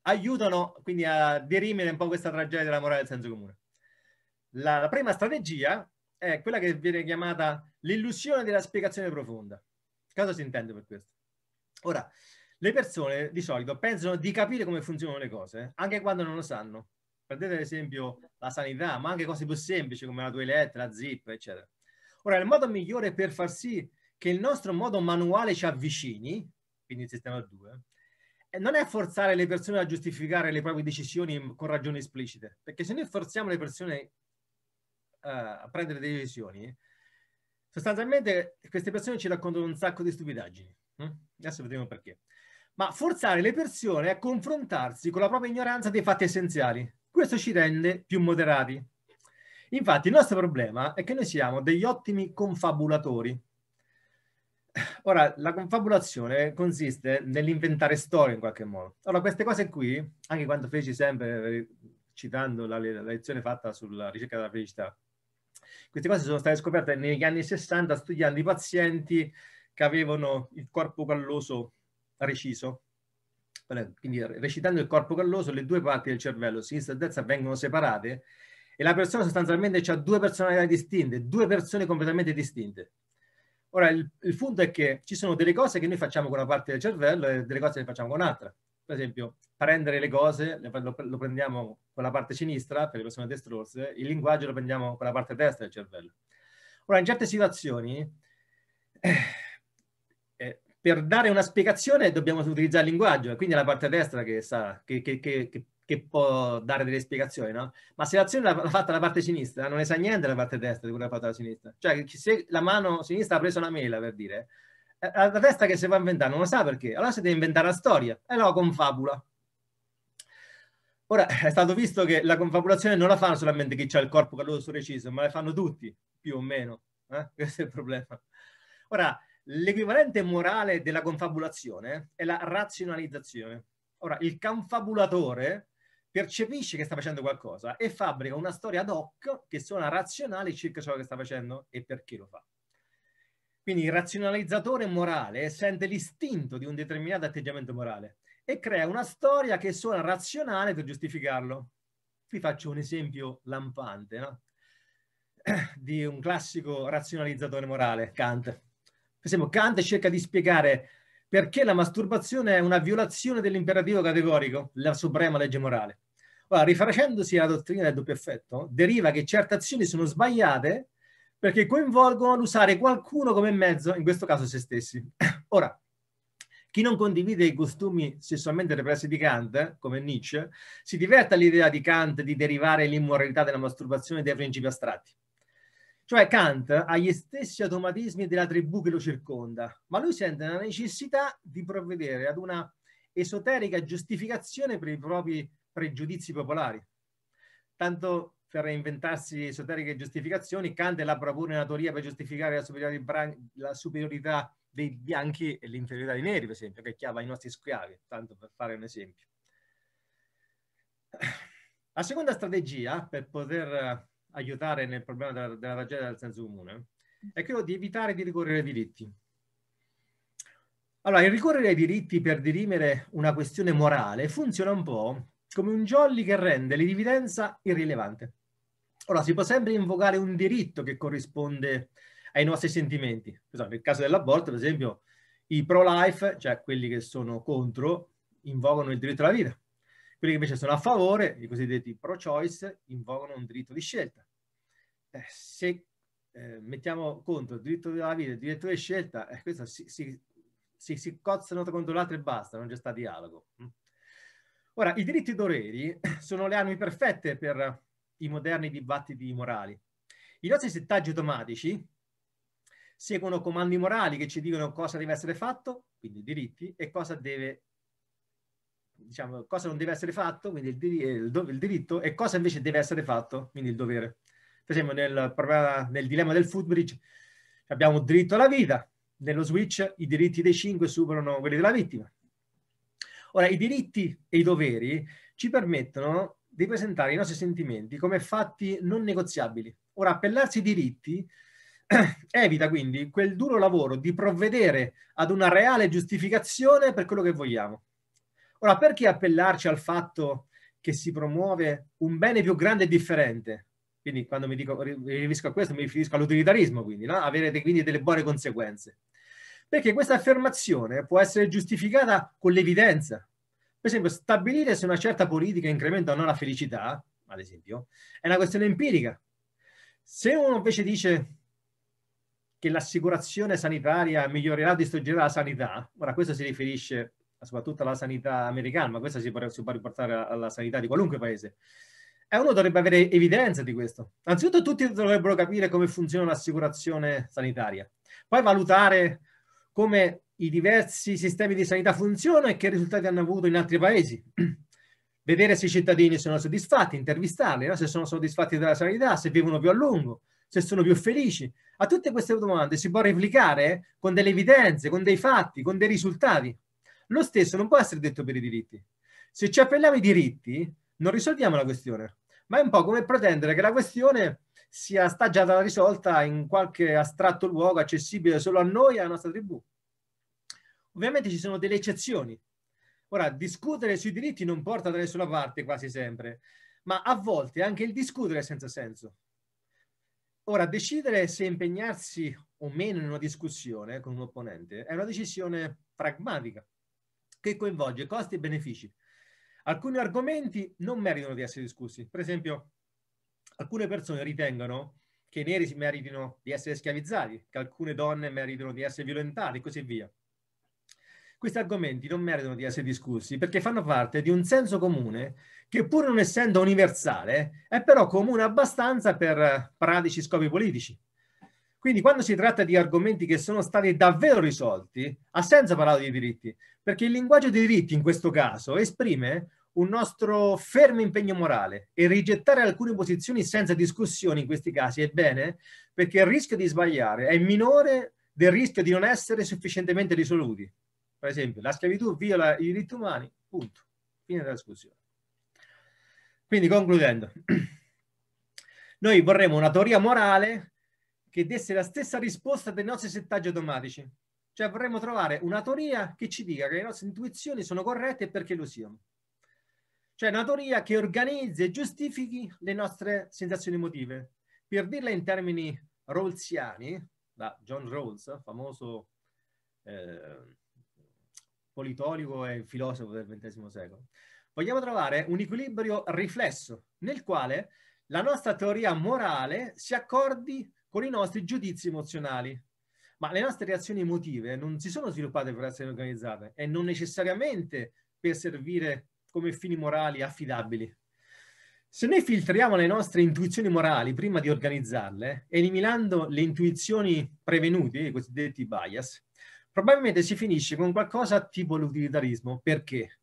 S1: aiutano quindi a dirimere un po' questa tragedia della morale del senso comune. La, la prima strategia è quella che viene chiamata l'illusione della spiegazione profonda. Cosa si intende per questo? Ora, le persone di solito pensano di capire come funzionano le cose, anche quando non lo sanno. Prendete ad esempio la sanità, ma anche cose più semplici come la toilette, la zip, eccetera. Ora, il modo migliore per far sì che il nostro modo manuale ci avvicini, quindi il sistema 2, non è forzare le persone a giustificare le proprie decisioni con ragioni esplicite, perché se noi forziamo le persone uh, a prendere decisioni, sostanzialmente queste persone ci raccontano un sacco di stupidaggini. Hm? Adesso vediamo perché. Ma forzare le persone a confrontarsi con la propria ignoranza dei fatti essenziali. Questo ci rende più moderati. Infatti il nostro problema è che noi siamo degli ottimi confabulatori. Ora, la confabulazione consiste nell'inventare storie in qualche modo. Allora, queste cose qui, anche quando feci sempre, citando la, la lezione fatta sulla ricerca della felicità, queste cose sono state scoperte negli anni 60 studiando i pazienti che avevano il corpo calloso reciso. Quindi recitando il corpo calloso, le due parti del cervello, sinistra e destra, vengono separate e la persona sostanzialmente ha due personalità distinte, due persone completamente distinte. Ora, il, il, punto è che ci sono delle cose che noi facciamo con una parte del cervello e delle cose che facciamo con un'altra. Per esempio, prendere le cose lo, lo, prendiamo con la parte sinistra per le persone destrorse, il linguaggio lo prendiamo con la parte destra del cervello. Ora, in certe situazioni, eh, per dare una spiegazione dobbiamo utilizzare il linguaggio, quindi è la parte destra che, sa, che, che, che può dare delle spiegazioni, no? Ma se l'azione l'ha fatta la parte sinistra, non ne sa niente la parte destra di quella fatta la sinistra. Cioè, se la mano sinistra ha preso una mela, per dire, eh, la testa che si va a inventare non lo sa perché. Allora si deve inventare la storia e la confabula. Ora, è stato visto che la confabulazione non la fanno solamente chi ha il corpo caloroso preciso, ma la fanno tutti, più o meno. Eh? Questo è il problema. Ora, l'equivalente morale della confabulazione è la razionalizzazione. Ora, il confabulatore percepisce che sta facendo qualcosa e fabbrica una storia ad hoc che suona razionale circa ciò che sta facendo e perché lo fa. Quindi il razionalizzatore morale sente l'istinto di un determinato atteggiamento morale e crea una storia che suona razionale per giustificarlo. Vi faccio un esempio lampante no? di un classico razionalizzatore morale, Kant. Per esempio, Kant cerca di spiegare perché la masturbazione è una violazione dell'imperativo categorico, la suprema legge morale. Ora, rifacendosi alla dottrina del doppio effetto, deriva che certe azioni sono sbagliate perché coinvolgono l'usare qualcuno come mezzo, in questo caso se stessi. Ora, chi non condivide i costumi sessualmente repressi di Kant, come Nietzsche, si diverte all'idea di Kant di derivare l'immoralità della masturbazione dai principi astratti. Cioè Kant ha gli stessi automatismi della tribù che lo circonda, ma lui sente la necessità di provvedere ad una esoterica giustificazione per i propri pregiudizi popolari. Tanto per inventarsi esoteriche giustificazioni, Kant elabora pure una teoria per giustificare la superiorità, la superiorità dei bianchi e l'inferiorità dei neri, per esempio, che chiama i nostri schiavi, tanto per fare un esempio. La seconda strategia per poter aiutare nel problema della, della tragedia del senso comune è quello di evitare di ricorrere ai diritti. Allora, il ricorrere ai diritti per dirimere una questione morale funziona un po' come un jolly che rende l'evidenza irrilevante. Ora, si può sempre invocare un diritto che corrisponde ai nostri sentimenti. Nel caso dell'aborto, per esempio, i pro-life, cioè quelli che sono contro, invocano il diritto alla vita. Quelli che invece sono a favore, i cosiddetti pro-choice, invocano un diritto di scelta. Eh, se eh, mettiamo contro il diritto alla vita e il diritto di scelta, eh, questo si, si, si, si cozzano contro l'altro e basta, non c'è sta dialogo. Mm. Ora, i diritti doveri sono le armi perfette per i moderni dibattiti morali. I nostri settaggi automatici seguono comandi morali che ci dicono cosa deve essere fatto, quindi diritti, e cosa deve diciamo, cosa non deve essere fatto, quindi il, dir- il, il, diritto, e cosa invece deve essere fatto, quindi il dovere. Per esempio, nel, nel dilemma del footbridge abbiamo diritto alla vita, nello switch i diritti dei cinque superano quelli della vittima. Ora, i diritti e i doveri ci permettono di presentare i nostri sentimenti come fatti non negoziabili. Ora, appellarsi ai diritti evita quindi quel duro lavoro di provvedere ad una reale giustificazione per quello che vogliamo. Ora, perché appellarci al fatto che si promuove un bene più grande e differente? Quindi quando mi, dico, mi riferisco a questo mi riferisco all'utilitarismo, quindi no? avere quindi delle buone conseguenze. Perché questa affermazione può essere giustificata con l'evidenza. Per esempio, stabilire se una certa politica incrementa o no la felicità, ad esempio, è una questione empirica. Se uno invece dice che l'assicurazione sanitaria migliorerà o distruggerà la sanità, ora questo si riferisce soprattutto alla sanità americana, ma questo si può, si può riportare alla sanità di qualunque paese. E uno dovrebbe avere evidenza di questo. Anzitutto tutti dovrebbero capire come funziona l'assicurazione sanitaria, poi valutare come i diversi sistemi di sanità funzionano e che risultati hanno avuto in altri paesi. Vedere se i cittadini sono soddisfatti, intervistarli, no? se sono soddisfatti della sanità, se vivono più a lungo, se sono più felici. A tutte queste domande si può replicare con delle evidenze, con dei fatti, con dei risultati. Lo stesso non può essere detto per i diritti. Se ci appelliamo ai diritti, non risolviamo la questione, ma è un po' come pretendere che la questione sia sta già risolta in qualche astratto luogo accessibile solo a noi e alla nostra tribù. Ovviamente ci sono delle eccezioni. Ora, discutere sui diritti non porta da nessuna parte quasi sempre, ma a volte anche il discutere è senza senso. Ora, decidere se impegnarsi o meno in una discussione con un opponente è una decisione pragmatica che coinvolge costi e benefici. Alcuni argomenti non meritano di essere discussi. Per esempio, alcune persone ritengono che i neri meritino di essere schiavizzati, che alcune donne meritano di essere violentate e così via. Questi argomenti non meritano di essere discussi perché fanno parte di un senso comune che pur non essendo universale è però comune abbastanza per pratici scopi politici. Quindi quando si tratta di argomenti che sono stati davvero risolti, ha senso parlare di diritti, perché il linguaggio dei diritti in questo caso esprime un nostro fermo impegno morale e rigettare alcune posizioni senza discussione in questi casi è bene perché il rischio di sbagliare è minore del rischio di non essere sufficientemente risoluti. Per esempio, la schiavitù viola i diritti umani, punto. Fine della discussione. Quindi concludendo, noi vorremmo una teoria morale che desse la stessa risposta dei nostri settaggi automatici. Cioè vorremmo trovare una teoria che ci dica che le nostre intuizioni sono corrette e perché lo siano. Cioè una teoria che organizzi e giustifichi le nostre sensazioni emotive. Per dirla in termini rawlsiani, da John Rawls, famoso eh, politologo e filosofo del XX secolo, vogliamo trovare un equilibrio riflesso nel quale la nostra teoria morale si accordi con i nostri giudizi emozionali. Ma le nostre reazioni emotive non si sono sviluppate per essere organizzate e non necessariamente per servire come fini morali affidabili. Se noi filtriamo le nostre intuizioni morali prima di organizzarle, eliminando le intuizioni prevenute, i cosiddetti bias, probabilmente si finisce con qualcosa tipo l'utilitarismo. Perché?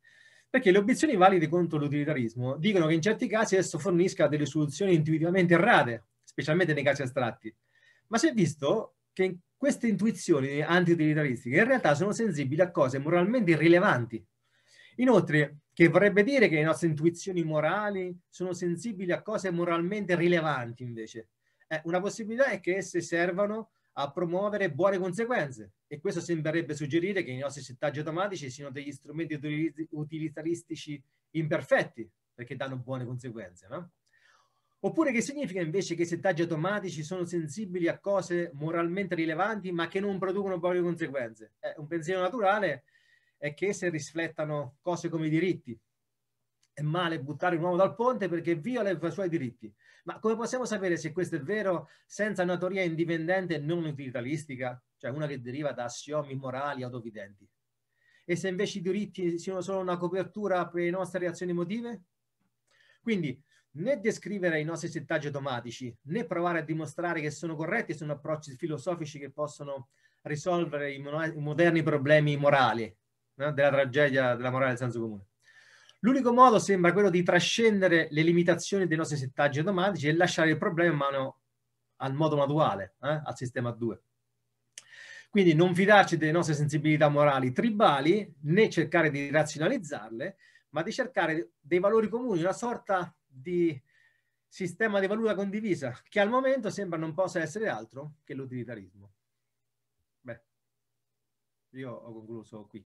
S1: Perché le obiezioni valide contro l'utilitarismo dicono che in certi casi esso fornisca delle soluzioni intuitivamente errate specialmente nei casi astratti. Ma si è visto che queste intuizioni anti-utilitaristiche in realtà sono sensibili a cose moralmente irrilevanti. Inoltre, che vorrebbe dire che le nostre intuizioni morali sono sensibili a cose moralmente rilevanti invece. Eh, una possibilità è che esse servano a promuovere buone conseguenze e questo sembrerebbe suggerire che i nostri settaggi automatici siano degli strumenti utilitaristici imperfetti perché danno buone conseguenze. No? Oppure che significa invece che i settaggi automatici sono sensibili a cose moralmente rilevanti ma che non producono proprio conseguenze? Eh, un pensiero naturale è che se riflettano cose come i diritti. È male buttare un uomo dal ponte perché viola i suoi diritti. Ma come possiamo sapere se questo è vero senza una teoria indipendente e non utilitaristica, cioè una che deriva da assiomi morali autovidenti? E se invece i diritti siano solo una copertura per le nostre reazioni emotive? Quindi né descrivere i nostri settaggi automatici, né provare a dimostrare che sono corretti sono approcci filosofici che possono risolvere i, moderni problemi morali no? della tragedia della morale del senso comune. L'unico modo sembra quello di trascendere le limitazioni dei nostri settaggi automatici e lasciare il problema in mano al modo manuale, eh? al sistema 2. Quindi non fidarci delle nostre sensibilità morali tribali, né cercare di razionalizzarle, ma di cercare dei valori comuni, una sorta di sistema di valuta condivisa, che al momento sembra non possa essere altro che l'utilitarismo. Beh, io ho concluso qui.